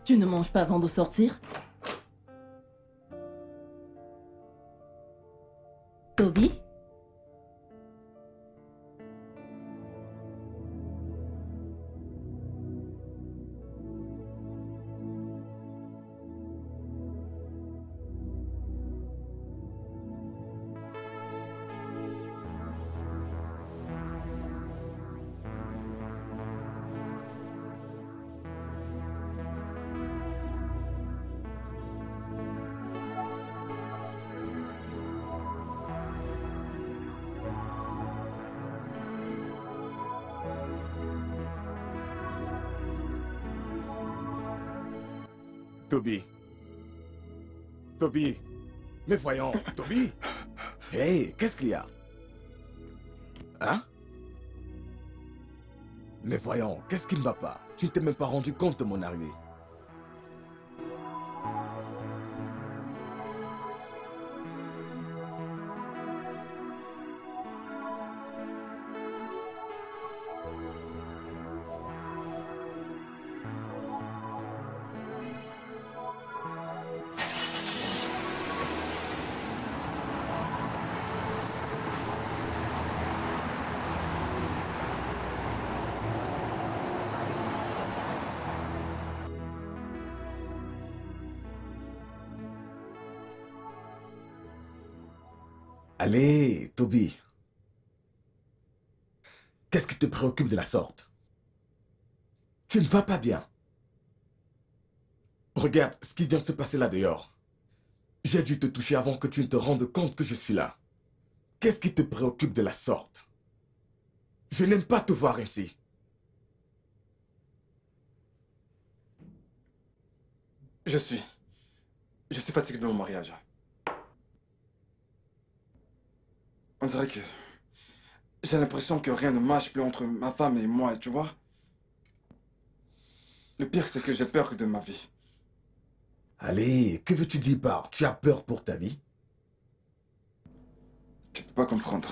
Tu ne manges pas avant de sortir? Toby. Toby. Mais voyons, Toby. Hey, qu'est-ce qu'il y a? Hein? Mais voyons, qu'est-ce qui ne va pas? Tu ne t'es même pas rendu compte de mon arrivée. Allez, Toby. Qu'est-ce qui te préoccupe de la sorte? Tu ne vas pas bien. Regarde ce qui vient de se passer là dehors. J'ai dû te toucher avant que tu ne te rendes compte que je suis là. Qu'est-ce qui te préoccupe de la sorte? Je n'aime pas te voir ici. Je suis. Je suis fatigué de mon mariage. On dirait que. J'ai l'impression que rien ne marche plus entre ma femme et moi, tu vois. Le pire, c'est que j'ai peur de ma vie. Allez, que veux-tu dire par tu as peur pour ta vie Tu peux pas comprendre.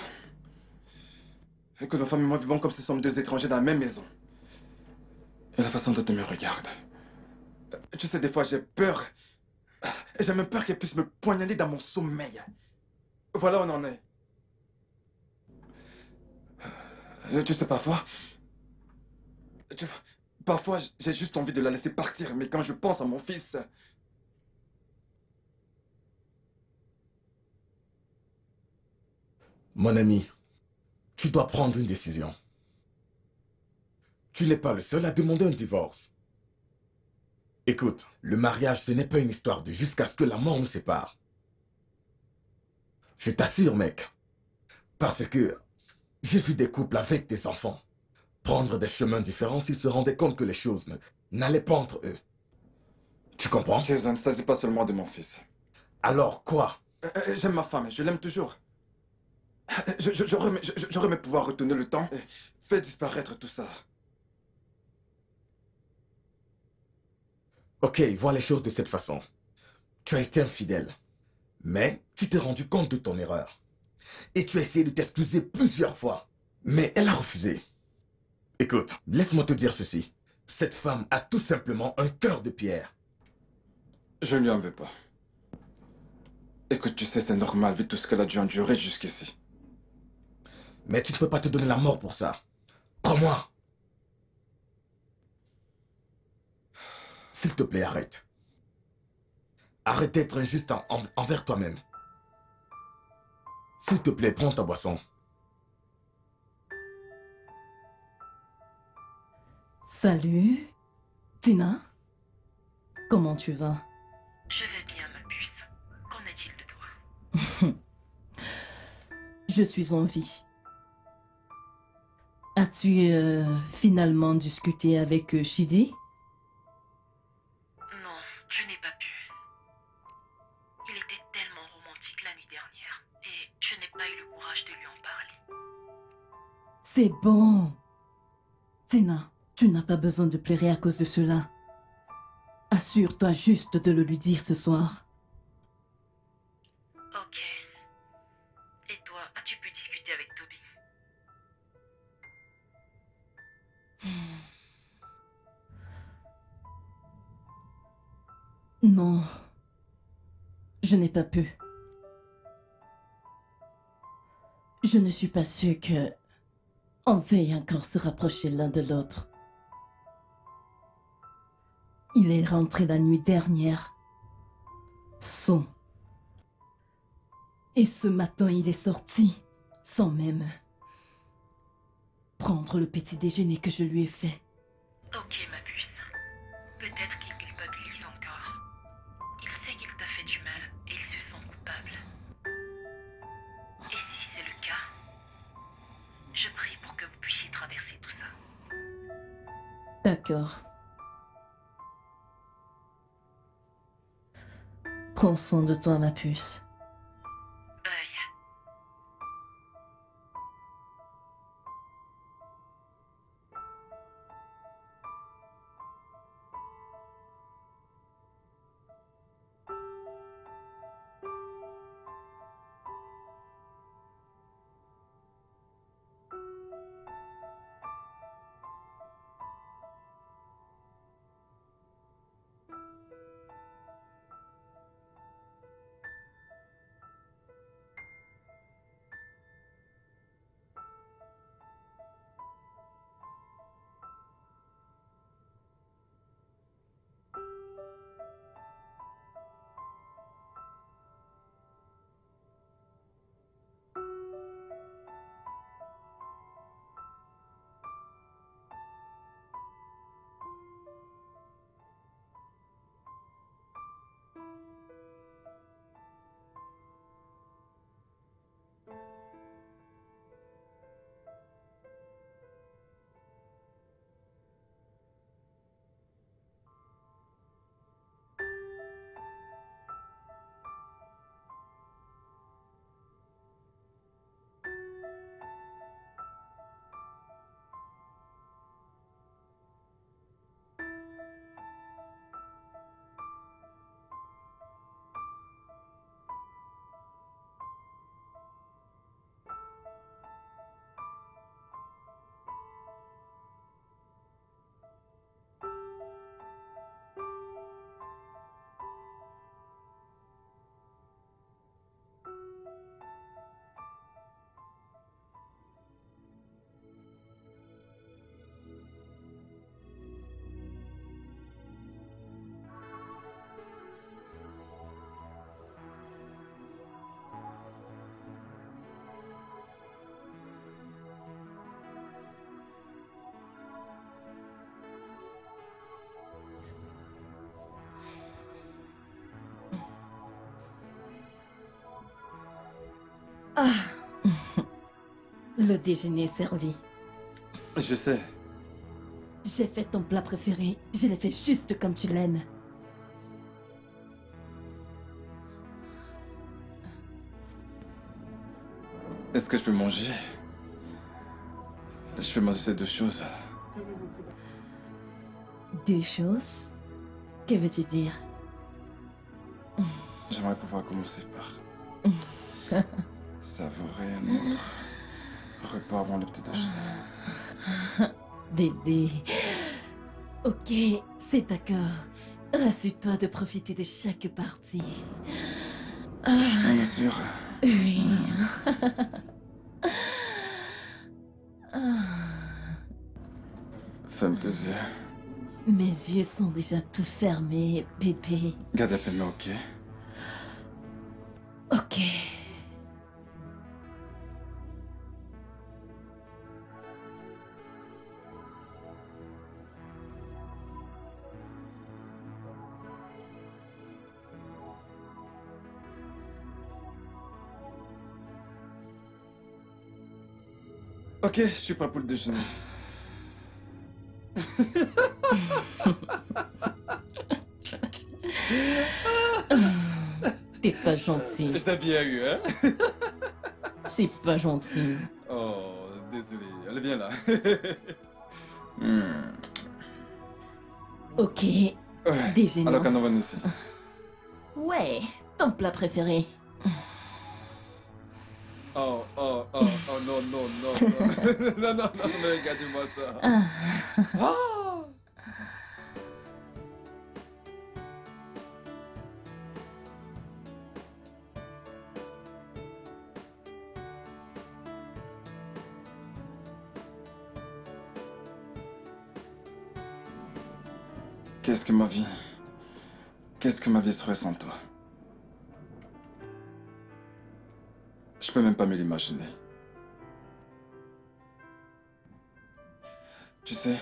Et que nos femmes et moi vivons comme si nous sommes deux étrangers dans la même maison. Et la façon dont elle me regarde. Tu sais, des fois, j'ai peur. Et j'ai même peur qu'elle puisse me poignarder dans mon sommeil. Voilà où on en est. Euh, Tu sais, parfois... Parfois, j'ai juste envie de la laisser partir, mais quand je pense à mon fils... Mon ami, tu dois prendre une décision. Tu n'es pas le seul à demander un divorce. Écoute, le mariage, ce n'est pas une histoire de jusqu'à ce que la mort nous sépare. Je t'assure, mec. Parce que j'ai vu des couples avec des enfants prendre des chemins différents s'ils se rendaient compte que les choses n'allaient pas entre eux. Tu comprends? Jason, il ne s'agit pas seulement de mon fils. Alors quoi? Euh, euh, J'aime ma femme, je l'aime toujours. Je- je- J'aurais je- j'aurais aimé pouvoir retourner le temps et faire disparaître tout ça. Ok, vois les choses de cette façon. Tu as été infidèle. Mais tu t'es rendu compte de ton erreur. Et tu as essayé de t'excuser plusieurs fois. Mais elle a refusé. Écoute, laisse-moi te dire ceci. Cette femme a tout simplement un cœur de pierre. Je ne lui en veux pas. Écoute, tu sais, c'est normal vu tout ce qu'elle a dû endurer jusqu'ici. Mais tu ne peux pas te donner la mort pour ça. Crois-moi. S'il te plaît, arrête. Arrête d'être injuste en- en- envers toi-même. S'il te plaît, prends ta boisson. Salut. Tina? Comment tu vas? Je vais bien, ma puce. Qu'en est-il de toi? Je suis en vie. As-tu euh, finalement discuté avec euh, Shidi? C'est bon. Tina, tu n'as pas besoin de pleurer à cause de cela. Assure-toi juste de le lui dire ce soir. Ok. Et toi, as-tu pu discuter avec Toby? Non. Je n'ai pas pu. Je ne suis pas sûre que on veuille encore se rapprocher l'un de l'autre. Il est rentré la nuit dernière. Son. Et ce matin, il est sorti sans même prendre le petit déjeuner que je lui ai fait. Ok, ma puce. D'accord. Prends soin de toi, ma puce. Ah Le déjeuner est servi. Je sais. J'ai fait ton plat préféré. Je l'ai fait juste comme tu l'aimes. Est-ce que je peux manger? Je peux manger ces deux choses. Deux choses? Que veux-tu dire? J'aimerais pouvoir commencer par savourer un autre repas avant le petit déjeuner. Bébé. Ok, c'est d'accord. Rassure-toi de profiter de chaque partie. Ah, Bien sûr. oui. Ferme tes yeux. Mes yeux sont déjà tout fermés, bébé. Garde fermé, ok? Ok. Ok, je suis prêt pour le déjeuner. T'es pas gentil. Je t'ai bien eu, hein? C'est pas gentil. Oh, désolé. Allez, viens là. Hmm. Ok, Ouais. déjeuner. Alors, quand on va ici. Ouais, ton plat préféré. non, non, non, non. non, non, non, non, regardez-moi ça. Ah. Ah Qu'est-ce que ma vie Qu'est-ce que ma vie serait sans toi? Je peux même pas me l'imaginer. Sais,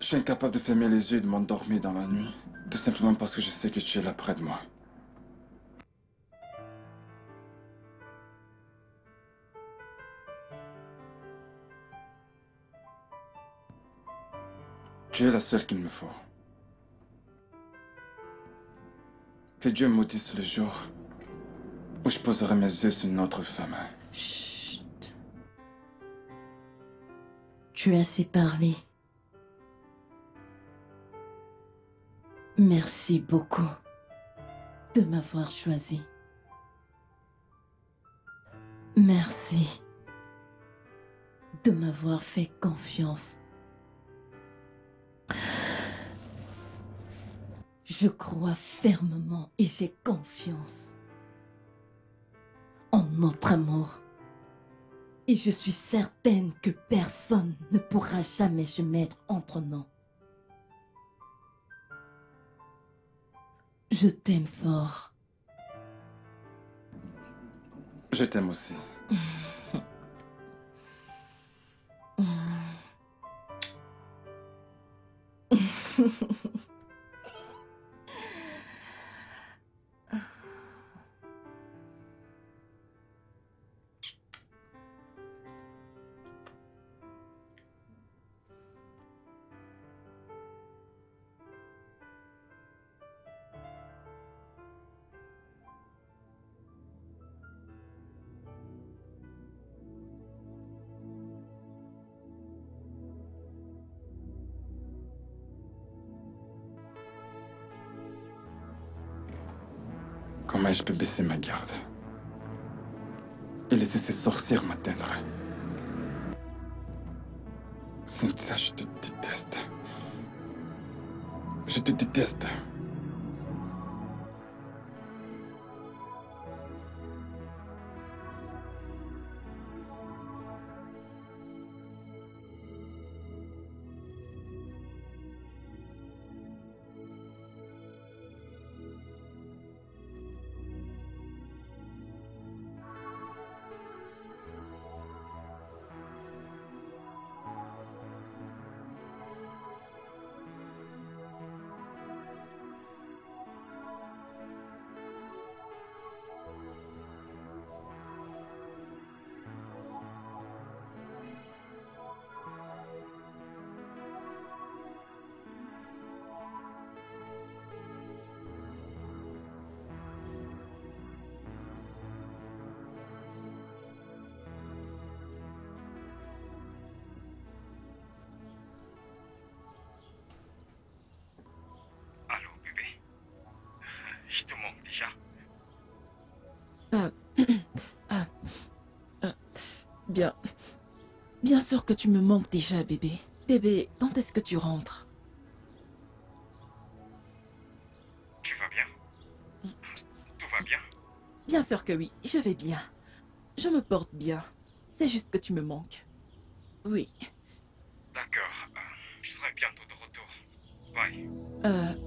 je suis incapable de fermer les yeux et de m'endormir dans la nuit, tout simplement parce que je sais que tu es là près de moi. Tu es la seule qu'il me faut. Que Dieu maudisse le jour où je poserai mes yeux sur une autre femme. Chut. Tu as assez parlé. Merci beaucoup de m'avoir choisi. Merci de m'avoir fait confiance. Je crois fermement et j'ai confiance en notre amour. Et je suis certaine que personne ne pourra jamais se mettre entre nous. Je t'aime fort. Je t'aime aussi. baisser ma garde. Et laisser ces sorcières Bien sûr que tu me manques déjà, bébé. Bébé, quand est-ce que tu rentres? Tu vas bien? Tout va bien? Bien sûr que oui, je vais bien. Je me porte bien. C'est juste que tu me manques. Oui. D'accord. euh, je serai bientôt de retour. Bye. Euh.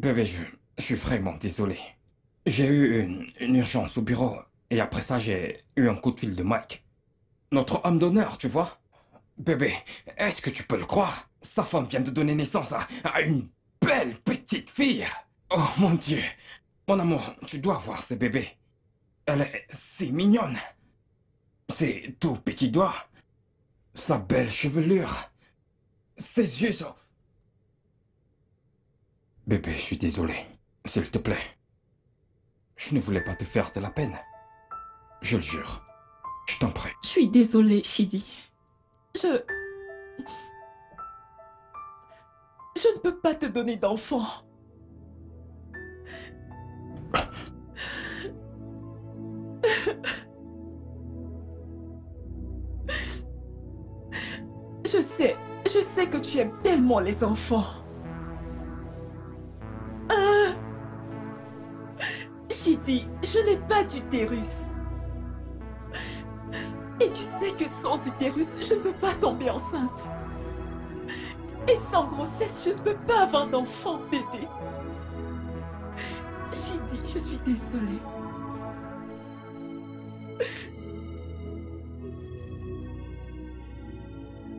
Bébé, je, suis vraiment désolé. J'ai eu une, urgence au bureau et après ça, j'ai eu un coup de fil de Mike. Notre homme d'honneur, tu vois. Bébé, est-ce que tu peux le croire? Sa femme vient de donner naissance à, une belle petite fille. Oh mon Dieu. Mon amour, tu dois voir ce bébé. Elle est si mignonne. Ses tout petits doigts. Sa belle chevelure. Ses yeux. Bébé, je suis désolé. S'il te plaît. Je ne voulais pas te faire de la peine. Je le jure. Je t'en prie. Je suis désolée, Shidi. Je... Je ne peux pas te donner d'enfant. Je sais, je sais que tu aimes tellement les enfants. Shidi, je n'ai pas d'utérus. Et tu sais que sans utérus, je ne peux pas tomber enceinte. Et sans grossesse, je ne peux pas avoir d'enfant, bébé. Shidi, je suis désolée.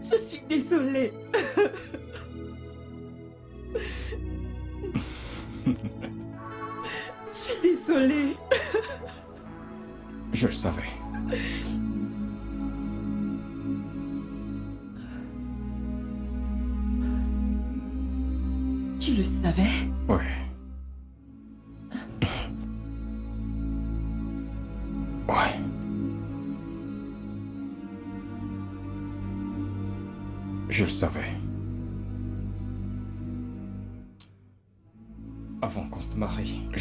Je suis désolée. Je savais.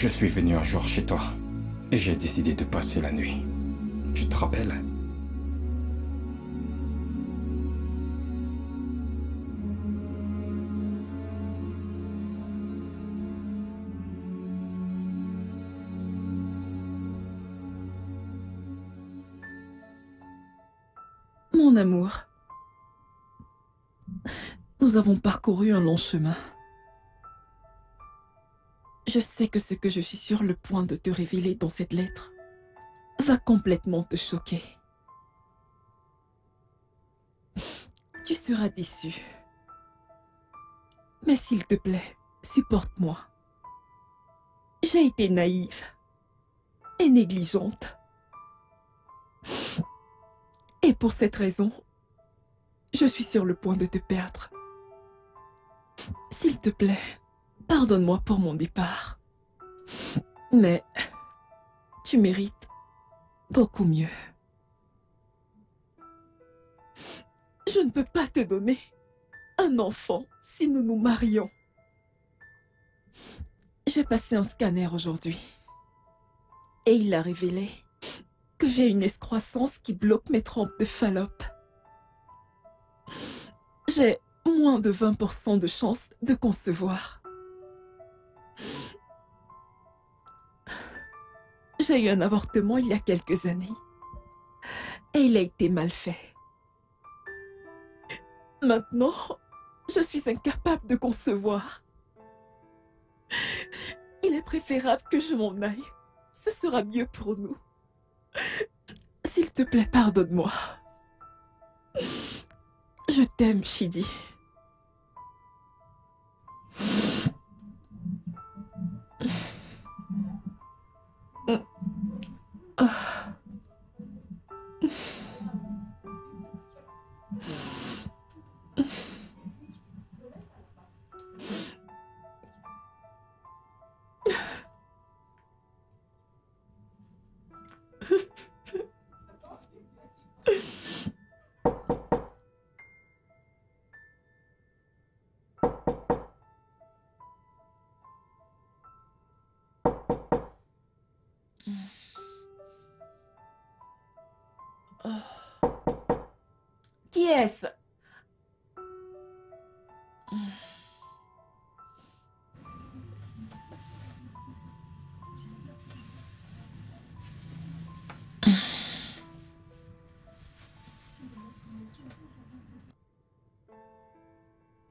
Je suis venu un jour chez toi et j'ai décidé de passer la nuit. Tu te rappelles? Mon amour, nous avons parcouru un long chemin. Je sais que ce que je suis sur le point de te révéler dans cette lettre va complètement te choquer. Tu seras déçu. Mais s'il te plaît, supporte-moi. J'ai été naïve et négligente. Et pour cette raison, je suis sur le point de te perdre. S'il te plaît, pardonne-moi pour mon départ. Mais tu mérites beaucoup mieux. Je ne peux pas te donner un enfant si nous nous marions. J'ai passé un scanner aujourd'hui. Et il a révélé que j'ai une excroissance qui bloque mes trompes de Fallope. J'ai moins de 20% de chance de concevoir. J'ai eu un avortement il y a quelques années. Et il a été mal fait. Maintenant, je suis incapable de concevoir. Il est préférable que je m'en aille. Ce sera mieux pour nous. S'il te plaît, pardonne-moi. Je t'aime, Shidi. Ah.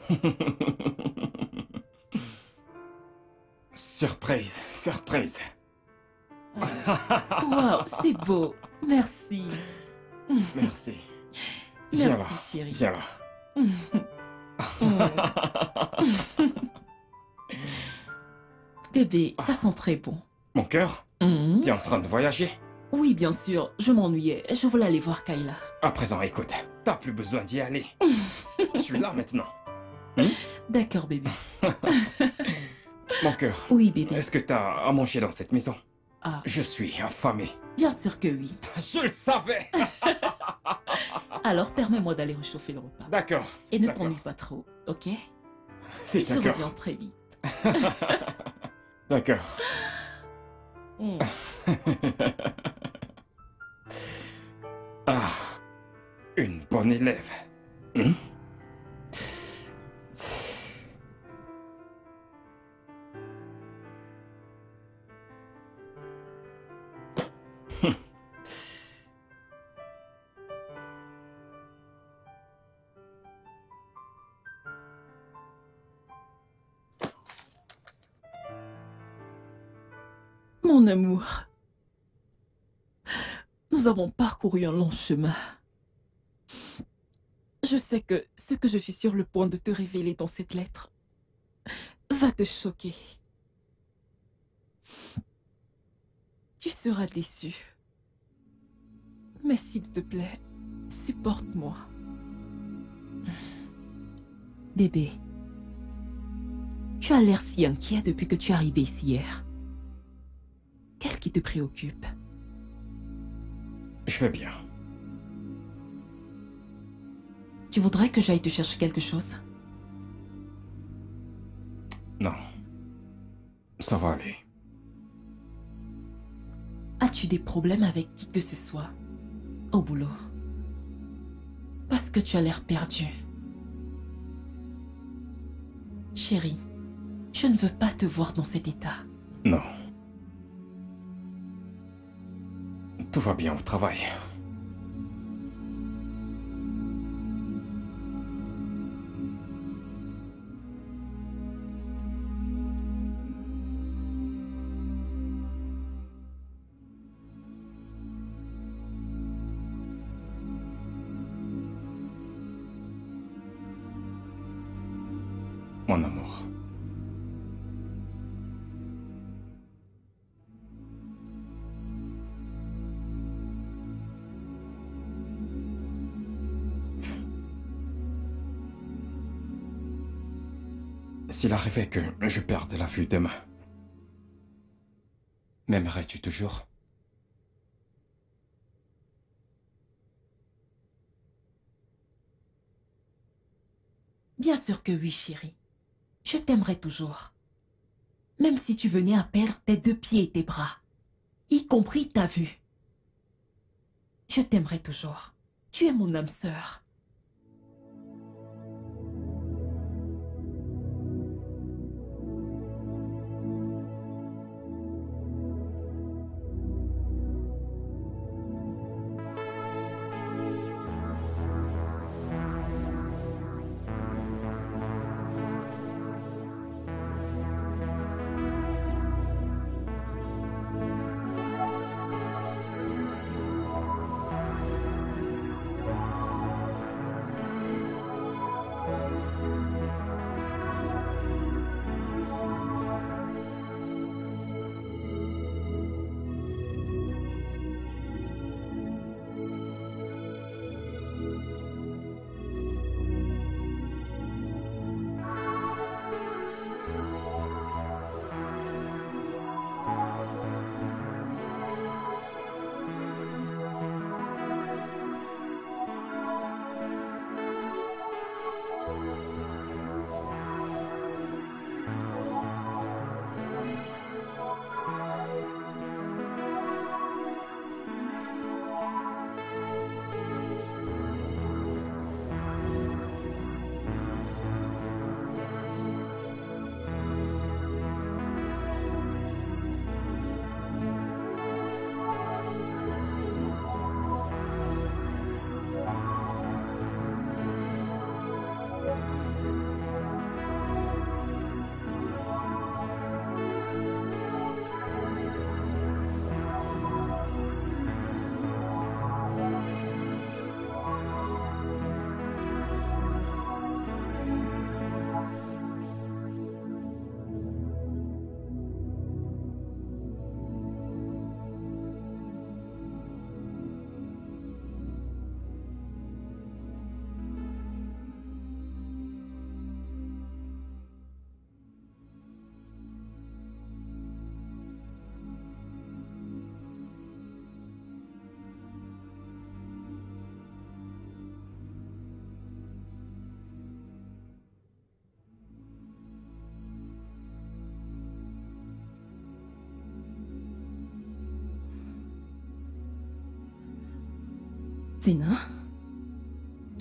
Surprise, surprise. Wow, c'est beau. Merci. Merci. Viens là, chérie. viens là. Bébé, ça sent très bon. Mon cœur, Mhm. t'es en train de voyager Oui, bien sûr, je m'ennuyais. Je voulais aller voir Kayla. À présent, écoute, t'as plus besoin d'y aller. Je suis là maintenant. D'accord, bébé. Mon cœur, Oui, bébé. est-ce que t'as à manger dans cette maison? Ah, Je suis affamé. bien sûr que oui. Je le savais Alors, permets-moi d'aller réchauffer le repas. D'accord, Et ne t'ennuie pas trop, ok? C'est Je d'accord. reviens très vite. D'accord. Mm. ah, une bonne élève. Hmm? Amour, nous avons parcouru un long chemin. Je sais que ce que je suis sur le point de te révéler dans cette lettre va te choquer. Tu seras déçu. Mais s'il te plaît, supporte-moi. Bébé, tu as l'air si inquiet depuis que tu es arrivé ici hier. Qui te préoccupe Je vais bien. Tu voudrais que j'aille te chercher quelque chose? Non. Ça va aller. As-tu des problèmes avec qui que ce soit? Au boulot? Parce que tu as l'air perdu. Chérie, je ne veux pas te voir dans cet état. Non. Tout va bien au travail. Mon amour. S'il arrivait que je perde la vue demain, m'aimerais-tu toujours? Bien sûr que oui, chérie. Je t'aimerai toujours. Même si tu venais à perdre tes deux pieds et tes bras, y compris ta vue. Je t'aimerai toujours. Tu es mon âme sœur.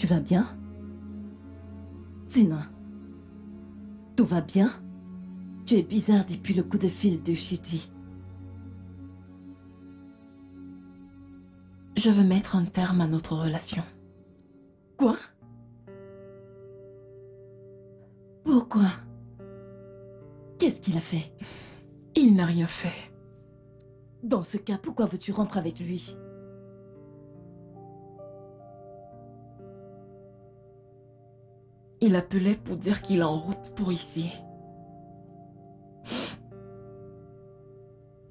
Vas bien Tina Tout va bien Tu es bizarre depuis le coup de fil de Shitty. Je veux mettre un terme à notre relation. Quoi? Pourquoi? Qu'est-ce qu'il a fait? Il n'a rien fait. Dans ce cas, pourquoi veux-tu rompre avec lui? Il appelait pour dire qu'il est en route pour ici.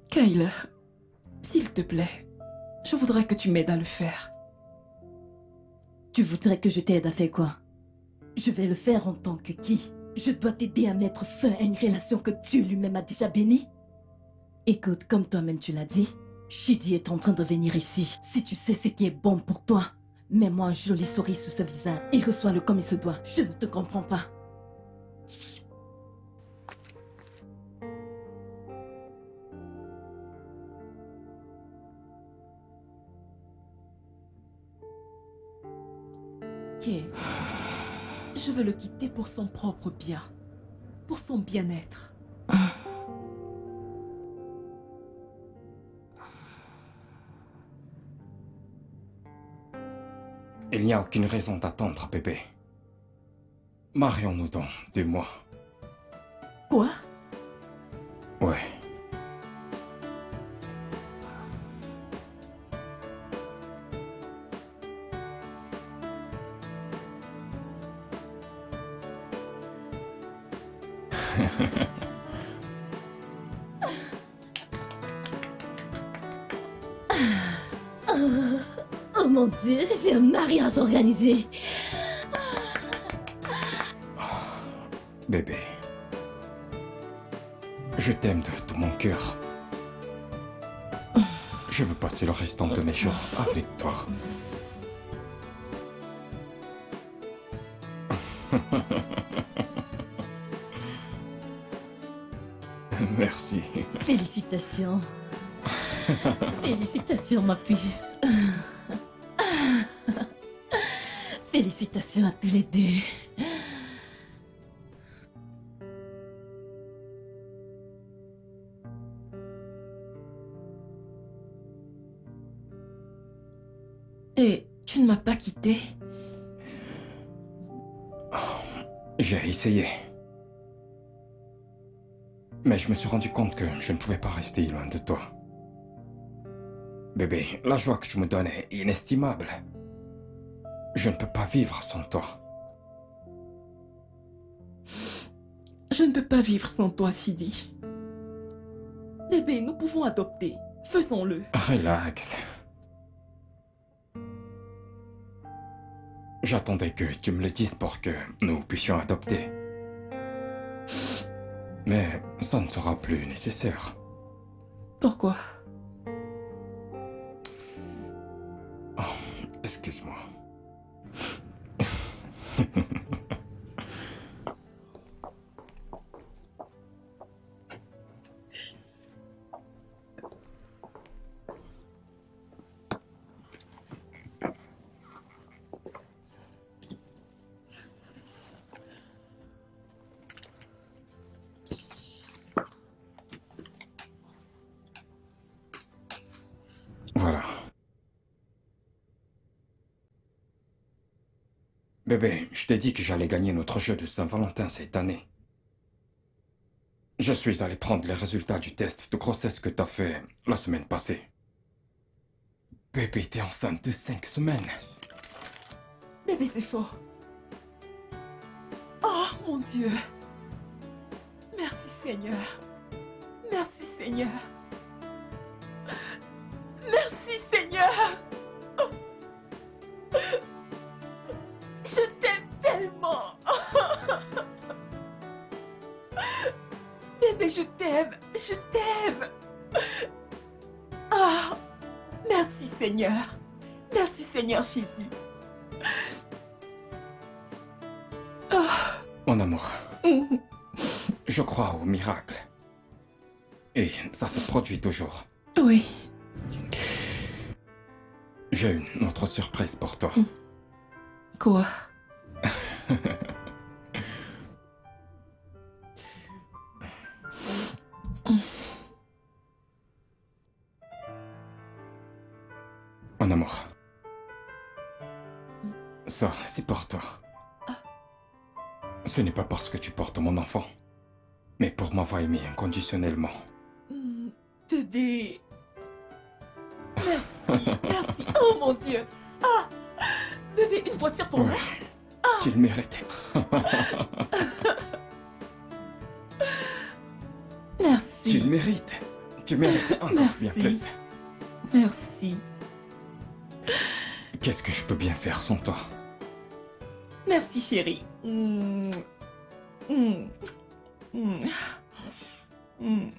Kyle, s'il te plaît, je voudrais que tu m'aides à le faire. Tu voudrais que je t'aide à faire quoi? Je vais le faire en tant que qui? Je dois t'aider à mettre fin à une relation que Dieu lui-même a déjà bénie? Écoute, comme toi-même tu l'as dit, Shidi est en train de venir ici. Si tu sais ce qui est bon pour toi, mets-moi un joli sourire sur ce visage et reçois-le comme il se doit. Je ne te comprends pas. Ok. Je veux le quitter pour son propre bien. Pour son bien-être. Il n'y a aucune raison d'attendre, bébé. Marions-nous dans deux mois. Quoi? Ouais. Dieu, j'ai un mariage organisé. Bébé. Je t'aime de tout mon cœur. Je veux passer le restant de mes jours avec toi. Merci. Félicitations. Félicitations, ma puce. Félicitations à tous les deux. Et tu ne m'as pas quitté J'ai essayé. Mais je me suis rendu compte que je ne pouvais pas rester loin de toi. Bébé, la joie que tu me donnes est inestimable. Je ne peux pas vivre sans toi. Je ne peux pas vivre sans toi, Shidi. Bébé, nous pouvons adopter. Faisons-le. Relax. J'attendais que tu me le dises pour que nous puissions adopter. Mais ça ne sera plus nécessaire. Pourquoi? Oh, excuse-moi. Voilà. Bébé, je t'ai dit que j'allais gagner notre jeu de Saint-Valentin cette année. Je suis allé prendre les résultats du test de grossesse que t'as fait la semaine passée. Bébé, t'es enceinte de cinq semaines. Bébé, c'est faux. Oh, mon Dieu. Merci, Seigneur. Merci, Seigneur. Merci, Seigneur. Je t'aime. Je t'aime. Ah, merci, Seigneur. Merci, Seigneur Jésus. Ah. Mon amour, je crois au miracle. Et ça se produit toujours. Oui. j'ai une autre surprise pour toi. Quoi? mon enfant, mais pour m'avoir aimé inconditionnellement. Hmm, Bébé. Merci, merci. Oh mon Dieu. Ah Bébé, une voiture pour moi? Tu le mérites. Merci. Tu le mérites. Tu mérites encore bien Merci. plus. Merci. Qu'est-ce que je peux bien faire sans toi? Merci chérie. Hmm. Hmm. Hmm. Hmm.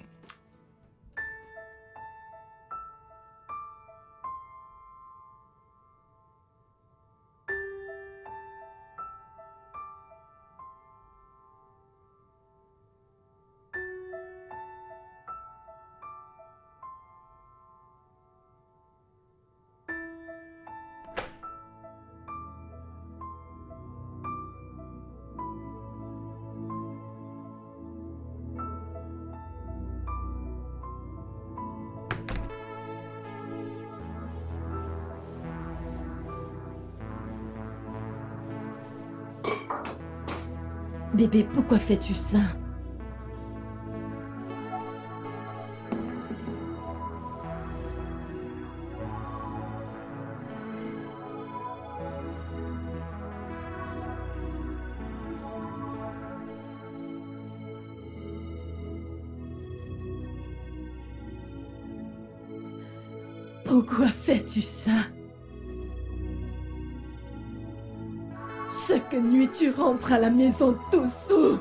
Bébé, pourquoi fais-tu ça? À la maison tout sous.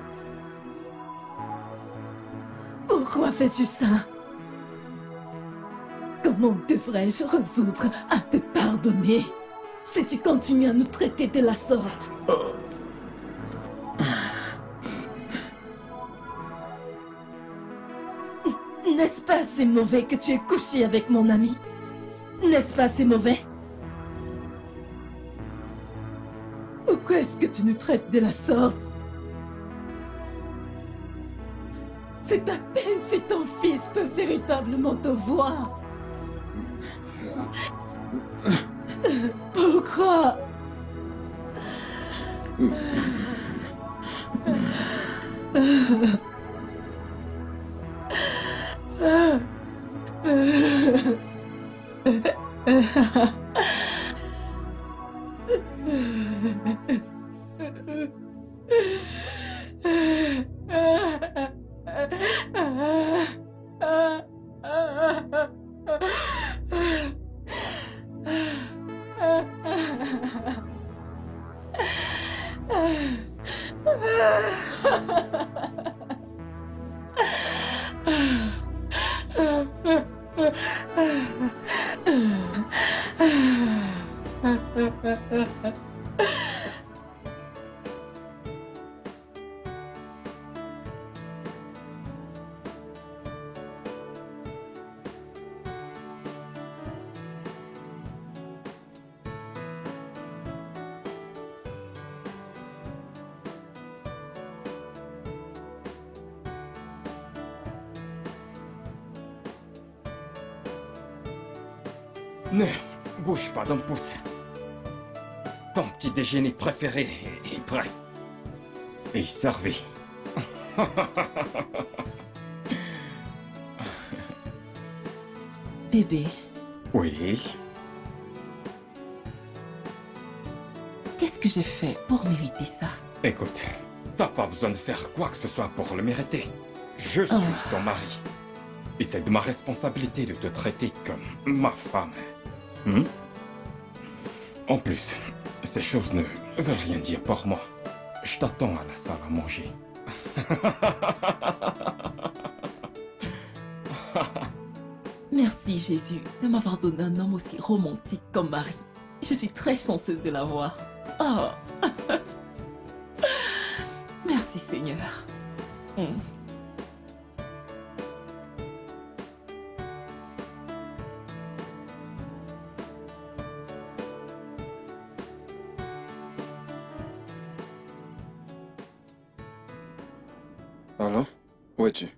Pourquoi fais-tu ça Comment devrais-je résoudre à te pardonner si tu continues à nous traiter de la sorte? N'est-ce pas assez mauvais que tu aies couché avec mon ami? N'est-ce pas assez mauvais? Tu nous traites de la sorte C'est à peine si ton fils peut véritablement te voir. Pourquoi? Bébé, Oui. qu'est-ce que j'ai fait pour mériter ça? Écoute, t'as pas besoin de faire quoi que ce soit pour le mériter. Je suis Ah. ton mari. Et c'est de ma responsabilité de te traiter comme ma femme. Hmm? En plus, ces choses ne veulent rien dire pour moi. Je t'attends à la salle à manger. Merci Jésus de m'avoir donné un homme aussi romantique comme Marie. Je suis très chanceuse de l'avoir. Oh. Merci Seigneur. Mm. Alain, où es-tu?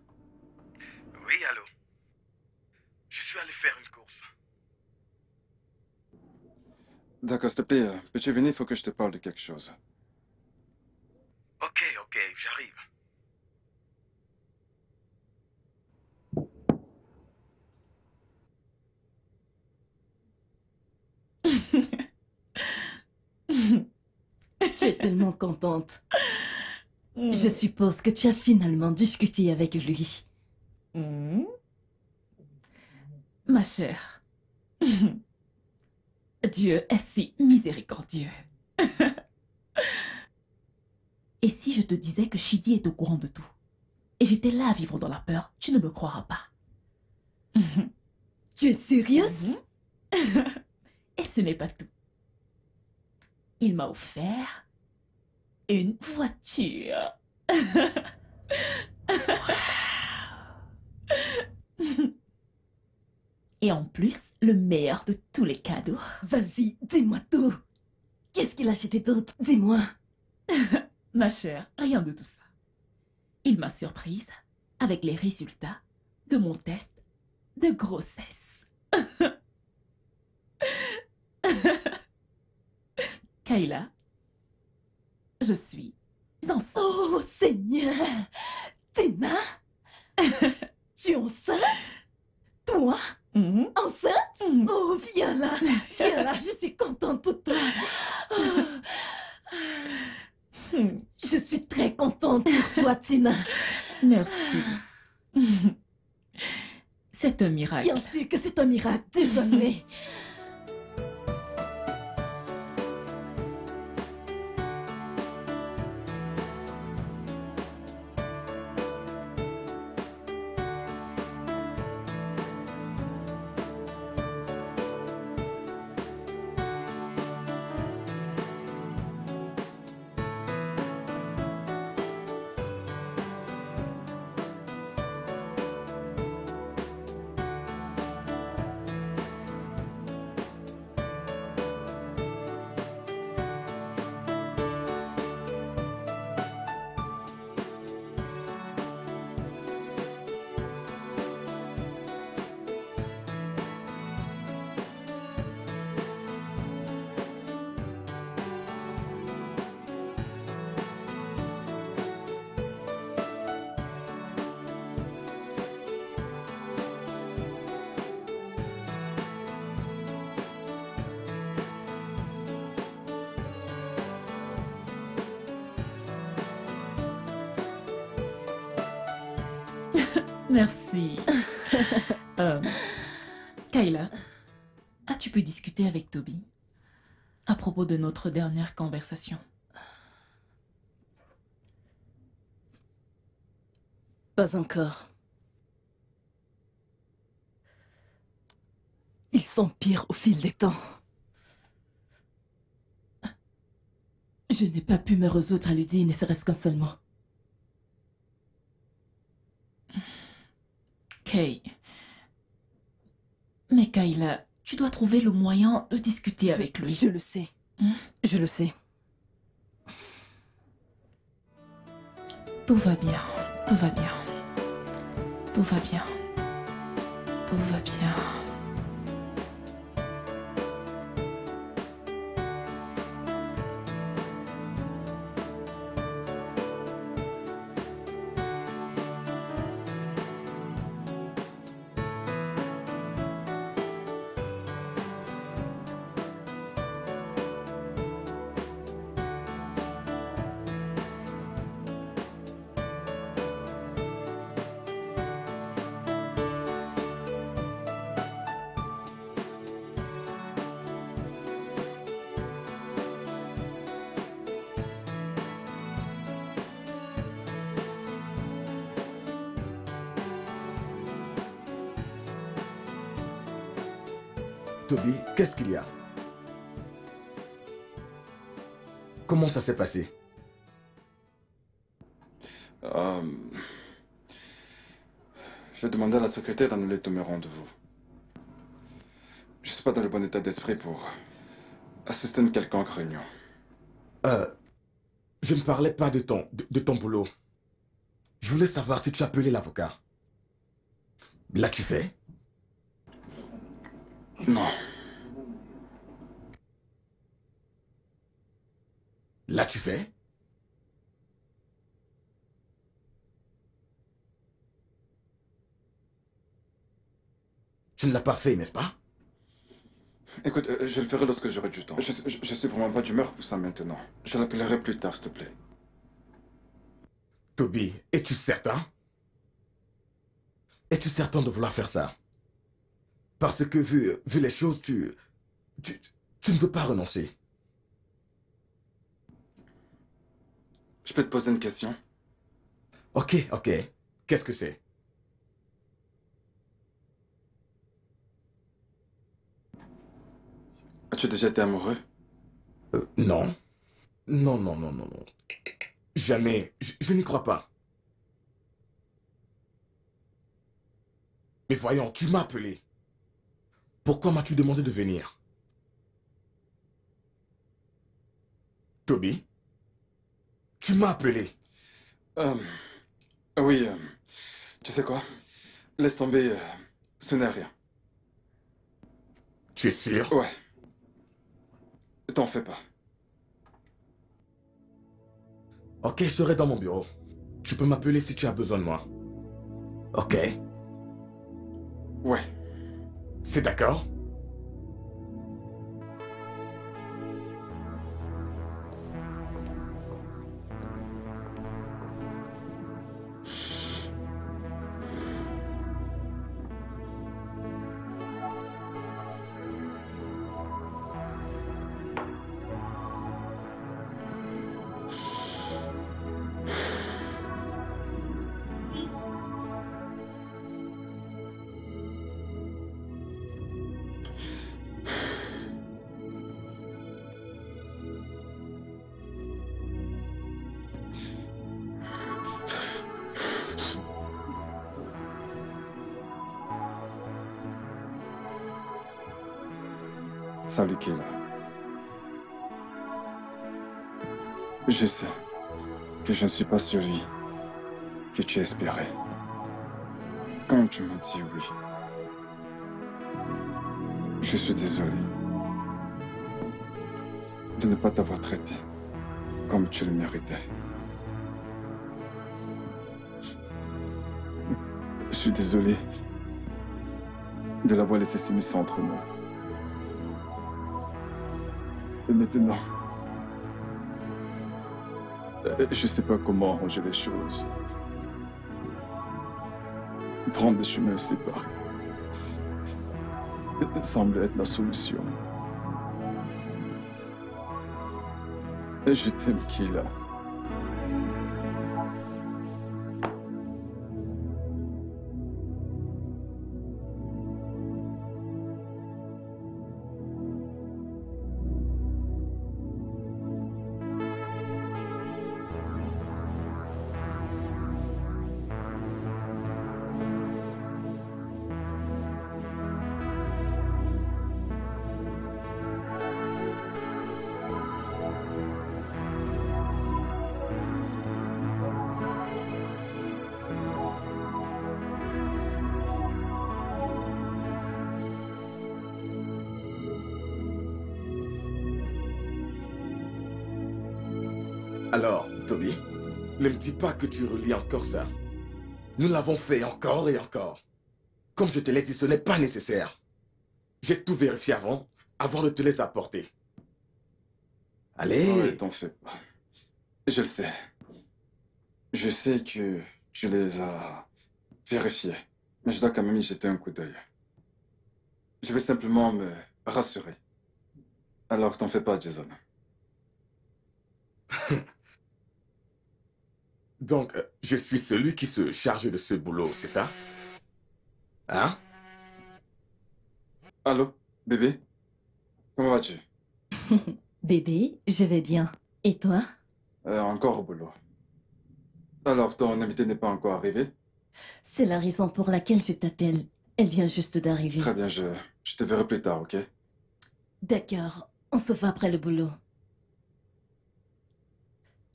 D'accord, s'il te plaît, euh, peux-tu venir Il faut que je te parle de quelque chose. Ok, ok, j'arrive. Tu es tellement contente. Hmm. Je suppose que tu as finalement discuté avec lui. Hmm. Ma chère, Dieu est si miséricordieux. Et si je te disais que Shidi est au courant de tout, et j'étais là à vivre dans la peur, tu ne me croiras pas. Tu es sérieuse? Mhm. Et ce n'est pas tout. Il m'a offert une voiture. Et en plus, le meilleur de tous les cadeaux. Vas-y, dis-moi tout. Qu'est-ce qu'il a acheté d'autre Dis-moi. Ma chère, rien de tout ça. Il m'a surprise avec les résultats de mon test de grossesse. Kayla, je suis enceinte. Oh Seigneur Tina Tu es enceinte? Toi? Mhm, Enceinte? Mhm. Oh, viens là Viens là, je suis contente pour toi Oh, Hmm, Je suis très contente pour toi, Tina Merci. C'est un miracle. Bien sûr que c'est un miracle, désolé. Notre dernière conversation Pas encore. Ils s'empirent au fil des temps. Je n'ai pas pu me résoudre à lui dire ne serait-ce qu'un seul mot. Kay. Mais Kayla, tu dois trouver le moyen de discuter Je- avec lui. Je le sais. Hmm? Je le sais. Tout va bien, tout va bien. Tout va bien. Tout va bien. Ça s'est passé Euh, J'ai demandé à la secrétaire d'annuler tous mes rendez-vous. Je suis pas dans le bon état d'esprit pour assister à une quelconque réunion. Euh, je ne parlais pas de ton, de, de ton boulot. Je Je voulais savoir si tu as appelé l'avocat. L'as-tu fait? Non. L'as-tu fait Tu ne l'as pas fait, n'est-ce pas? Écoute, euh, je le ferai lorsque j'aurai du temps. Je, je, je suis vraiment pas d'humeur pour ça maintenant. Je l'appellerai plus tard, s'il te plaît. Toby, es-tu certain? Es-tu certain de vouloir faire ça? Parce que vu, vu les choses, tu, tu... Tu ne veux pas renoncer. Je peux te poser une question? Ok, ok. Qu'est-ce que c'est? As-tu déjà été amoureux? Euh, Non. Non, non, non, non, non. Jamais. Je, je n'y crois pas. Mais voyons, tu m'as appelé. Pourquoi m'as-tu demandé de venir? Toby? Tu m'as appelé. Euh, oui, euh, tu sais quoi? Laisse tomber, euh, ce n'est rien. Tu es sûr? Ouais. T'en fais pas. Ok, je serai dans mon bureau. Tu peux m'appeler si tu as besoin de moi. Ok, Ouais. c'est d'accord? Je suis désolé de l'avoir laissé s'immiscer entre nous. Et maintenant, euh, je sais pas comment arranger les choses. Prendre des chemins séparés semble être la solution. Je t'aime, Kila. Alors, Toby, ne me dis pas que tu relis encore ça. Nous l'avons fait encore et encore. Comme je te l'ai dit, ce n'est pas nécessaire. J'ai tout vérifié avant, avant de te les apporter. Allez, Ouais, t'en fais pas. Je le sais. Je sais que tu les as vérifiés. Mais je dois quand même y jeter un coup d'œil. Je vais simplement me rassurer. Alors t'en fais pas, Jason. donc euh, je suis celui qui se charge de ce boulot, c'est ça? Hein? Allô, bébé? Comment vas-tu? Bébé, je vais bien. Et toi? Euh, Encore au boulot. Alors, ton invité n'est pas encore arrivé? C'est la raison pour laquelle je t'appelle. Elle vient juste d'arriver. Très bien, je, je te verrai plus tard, ok? D'accord, on se voit après le boulot.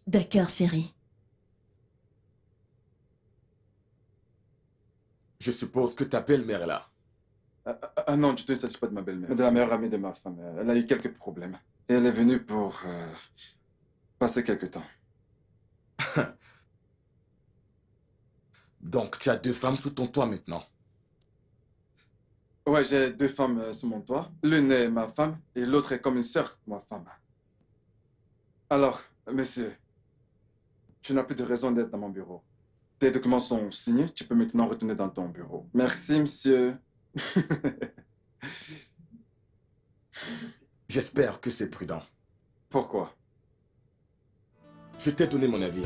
D'accord, chérie. Je suppose que ta belle-mère est là. Ah, ah, ah, non, tu ne s'agit pas de ma belle-mère, mais de la meilleure amie de ma femme. Elle a eu quelques problèmes. Et elle est venue pour euh, passer quelques temps. Donc tu as deux femmes sous ton toit maintenant. Ouais, j'ai deux femmes euh, sous mon toit. L'une est ma femme et l'autre est comme une sœur, ma femme. Alors, monsieur, tu n'as plus de raison d'être dans mon bureau. Tes documents sont signés, tu peux maintenant retourner dans ton bureau. Merci, monsieur. J'espère que c'est prudent. Pourquoi? Je t'ai donné mon avis.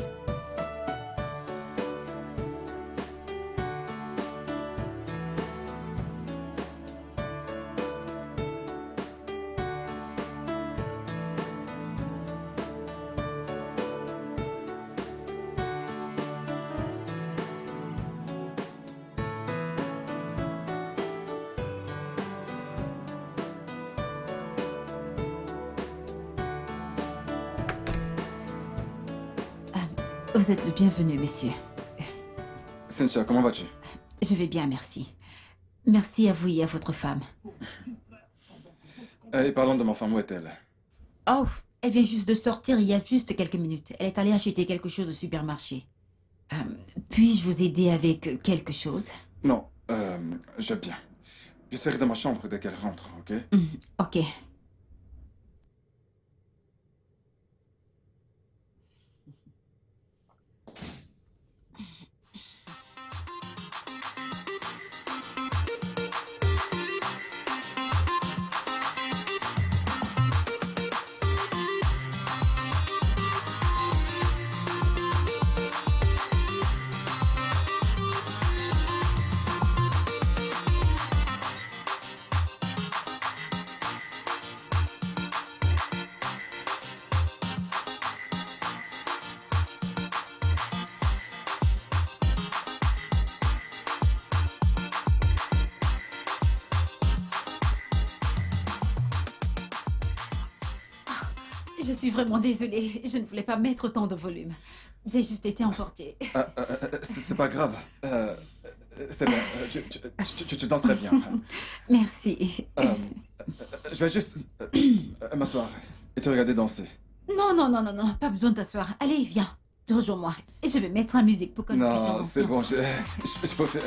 Comment vas-tu? Je vais bien, merci. Merci à vous et à votre femme. Euh, Et parlons de ma femme, où est-elle? Oh, elle vient juste de sortir il y a juste quelques minutes. Elle est allée acheter quelque chose au supermarché. Euh, Puis-je vous aider avec quelque chose? Non, euh, je viens. Je serai dans ma chambre dès qu'elle rentre, ok? Hmm, Ok. Je suis vraiment désolée. Je ne voulais pas mettre autant de volume. J'ai juste été emportée. Ah, euh, euh, c'est c'est pas grave. Euh, euh, c'est bon, euh, tu, danses très bien. Merci. Euh, euh, je vais juste euh, euh, m'asseoir et te regarder danser. Non, non, non, non, non, pas besoin de t'asseoir. Allez, viens, rejoins-moi. Et je vais mettre la musique pour que nous puissions Non, danser c'est bon, je, je, je peux faire.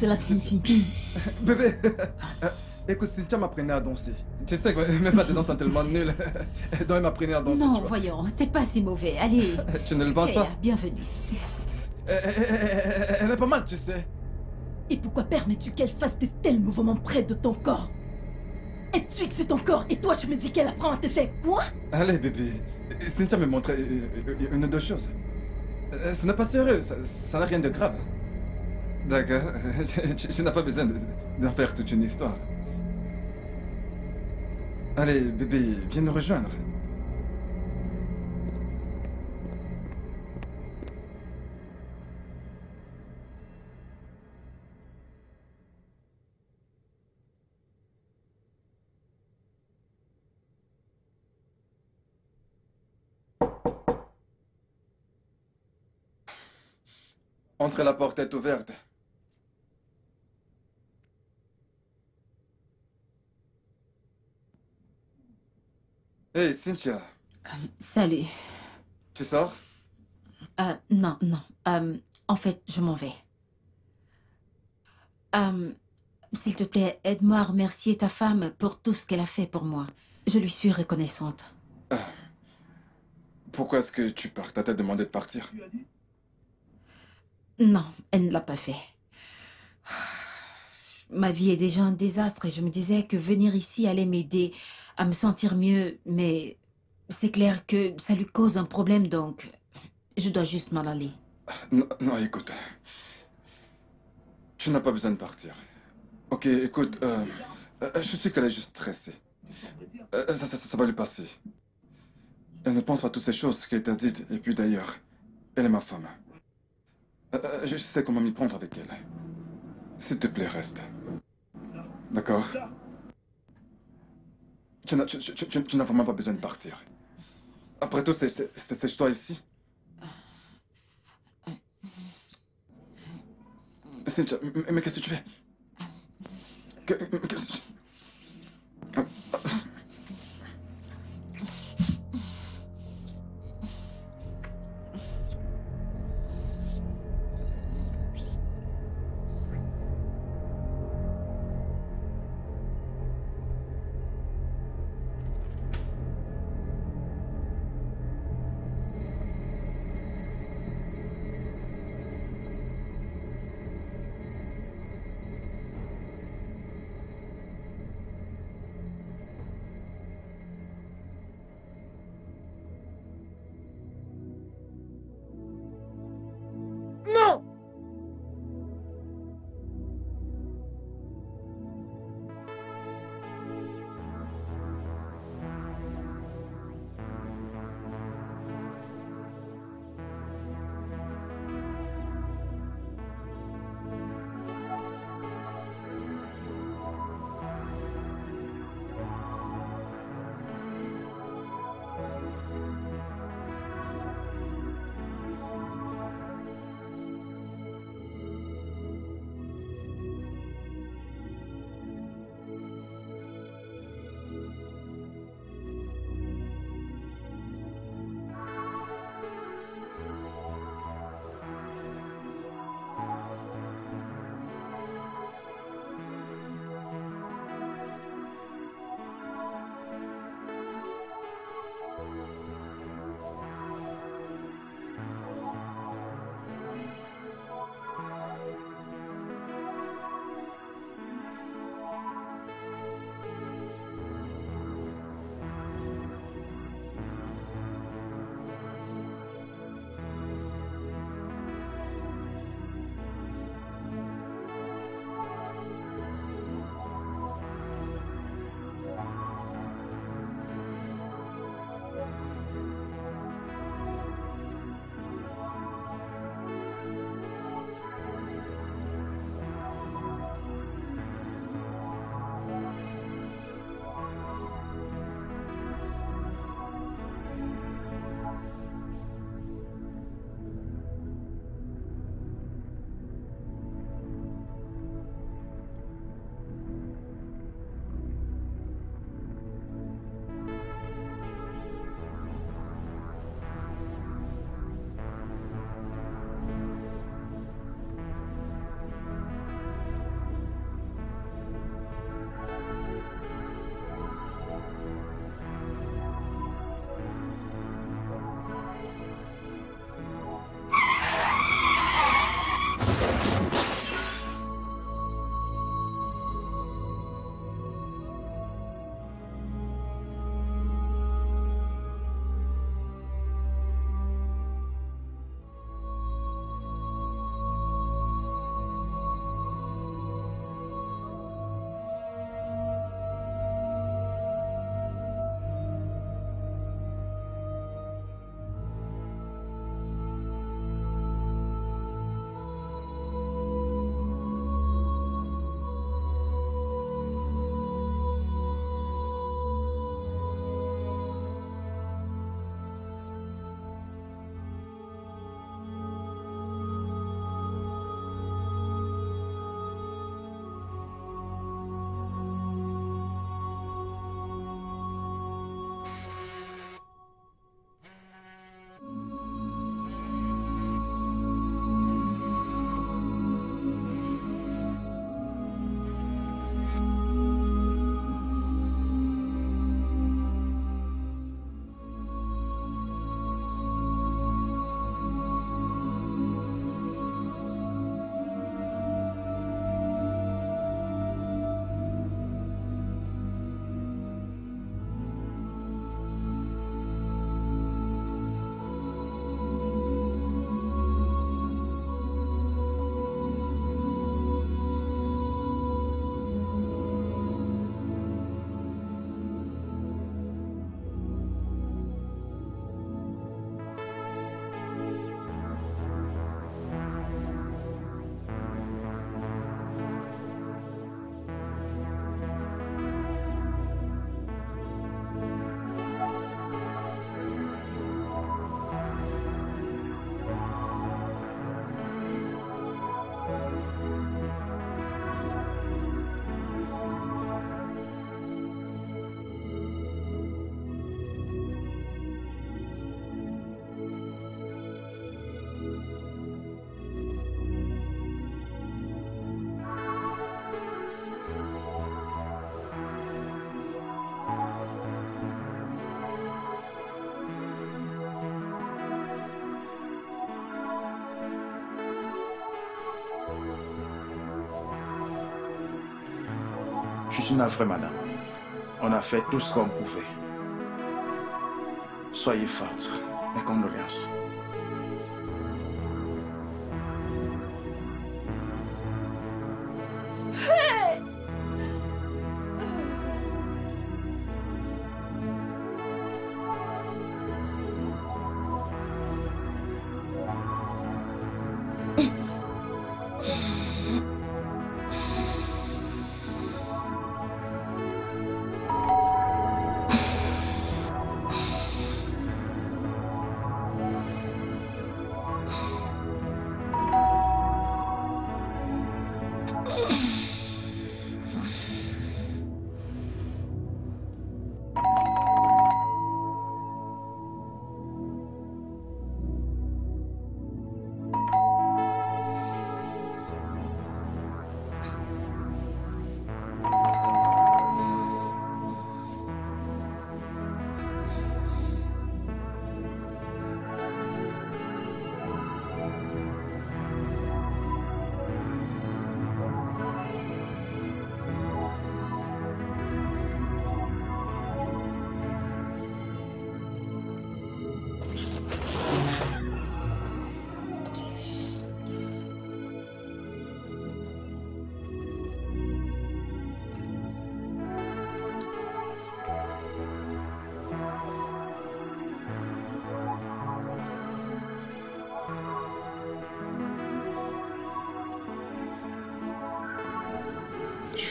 C'est la Cynthia Bébé euh, Écoute, Cynthia m'apprenait à danser. Tu sais que même ma danse est tellement nulle. Donc elle m'apprenait à danser, Non, voyons, t'es pas si mauvais. Allez. Tu ne le penses pas? bienvenue. elle, elle- elle- est pas mal, tu sais. Et pourquoi permets-tu qu'elle fasse de tels mouvements près de ton corps? Elle tuque sur ton corps et toi, je me dis qu'elle apprend à te faire quoi? Allez, bébé. Cynthia me montrait euh, euh, une ou deux choses. Euh, Ce n'est pas sérieux, ça n'a rien de grave. D'accord, je, n'ai pas besoin de- d'en faire toute une histoire. Allez, bébé, viens nous rejoindre. Entre la porte est ouverte. Hey, Cynthia, Salut. tu sors? Euh, non, non. Euh, en fait, je m'en vais. Euh, S'il te plaît, aide-moi à remercier ta femme pour tout ce qu'elle a fait pour moi. Je lui suis reconnaissante. Pourquoi est-ce que tu pars? T'as demandé de partir? Non, elle ne l'a pas fait. Ma vie est déjà un désastre et je me disais que venir ici allait m'aider à me sentir mieux, mais c'est clair que ça lui cause un problème donc je dois juste m'en aller. Non, écoute. Tu n'as pas besoin de partir. Ok, écoute, euh, euh, je sais qu'elle est juste stressée. Euh, ça, va lui passer. Elle ne pense pas à toutes ces choses qu'elle t'a dites, et puis d'ailleurs, elle est ma femme. Je sais comment m'y prendre avec elle. S'il te plaît, reste. D'accord Tu n'as tu- tu- vraiment pas besoin de partir. Après tout, c'est toi ici. Cynthia, mais, qu'est-ce que tu fais? Que- suis navré, madame. On a fait tout ce qu'on pouvait. Soyez forte. Mes condoléances.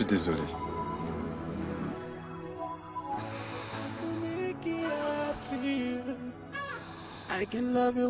désolé. I can love you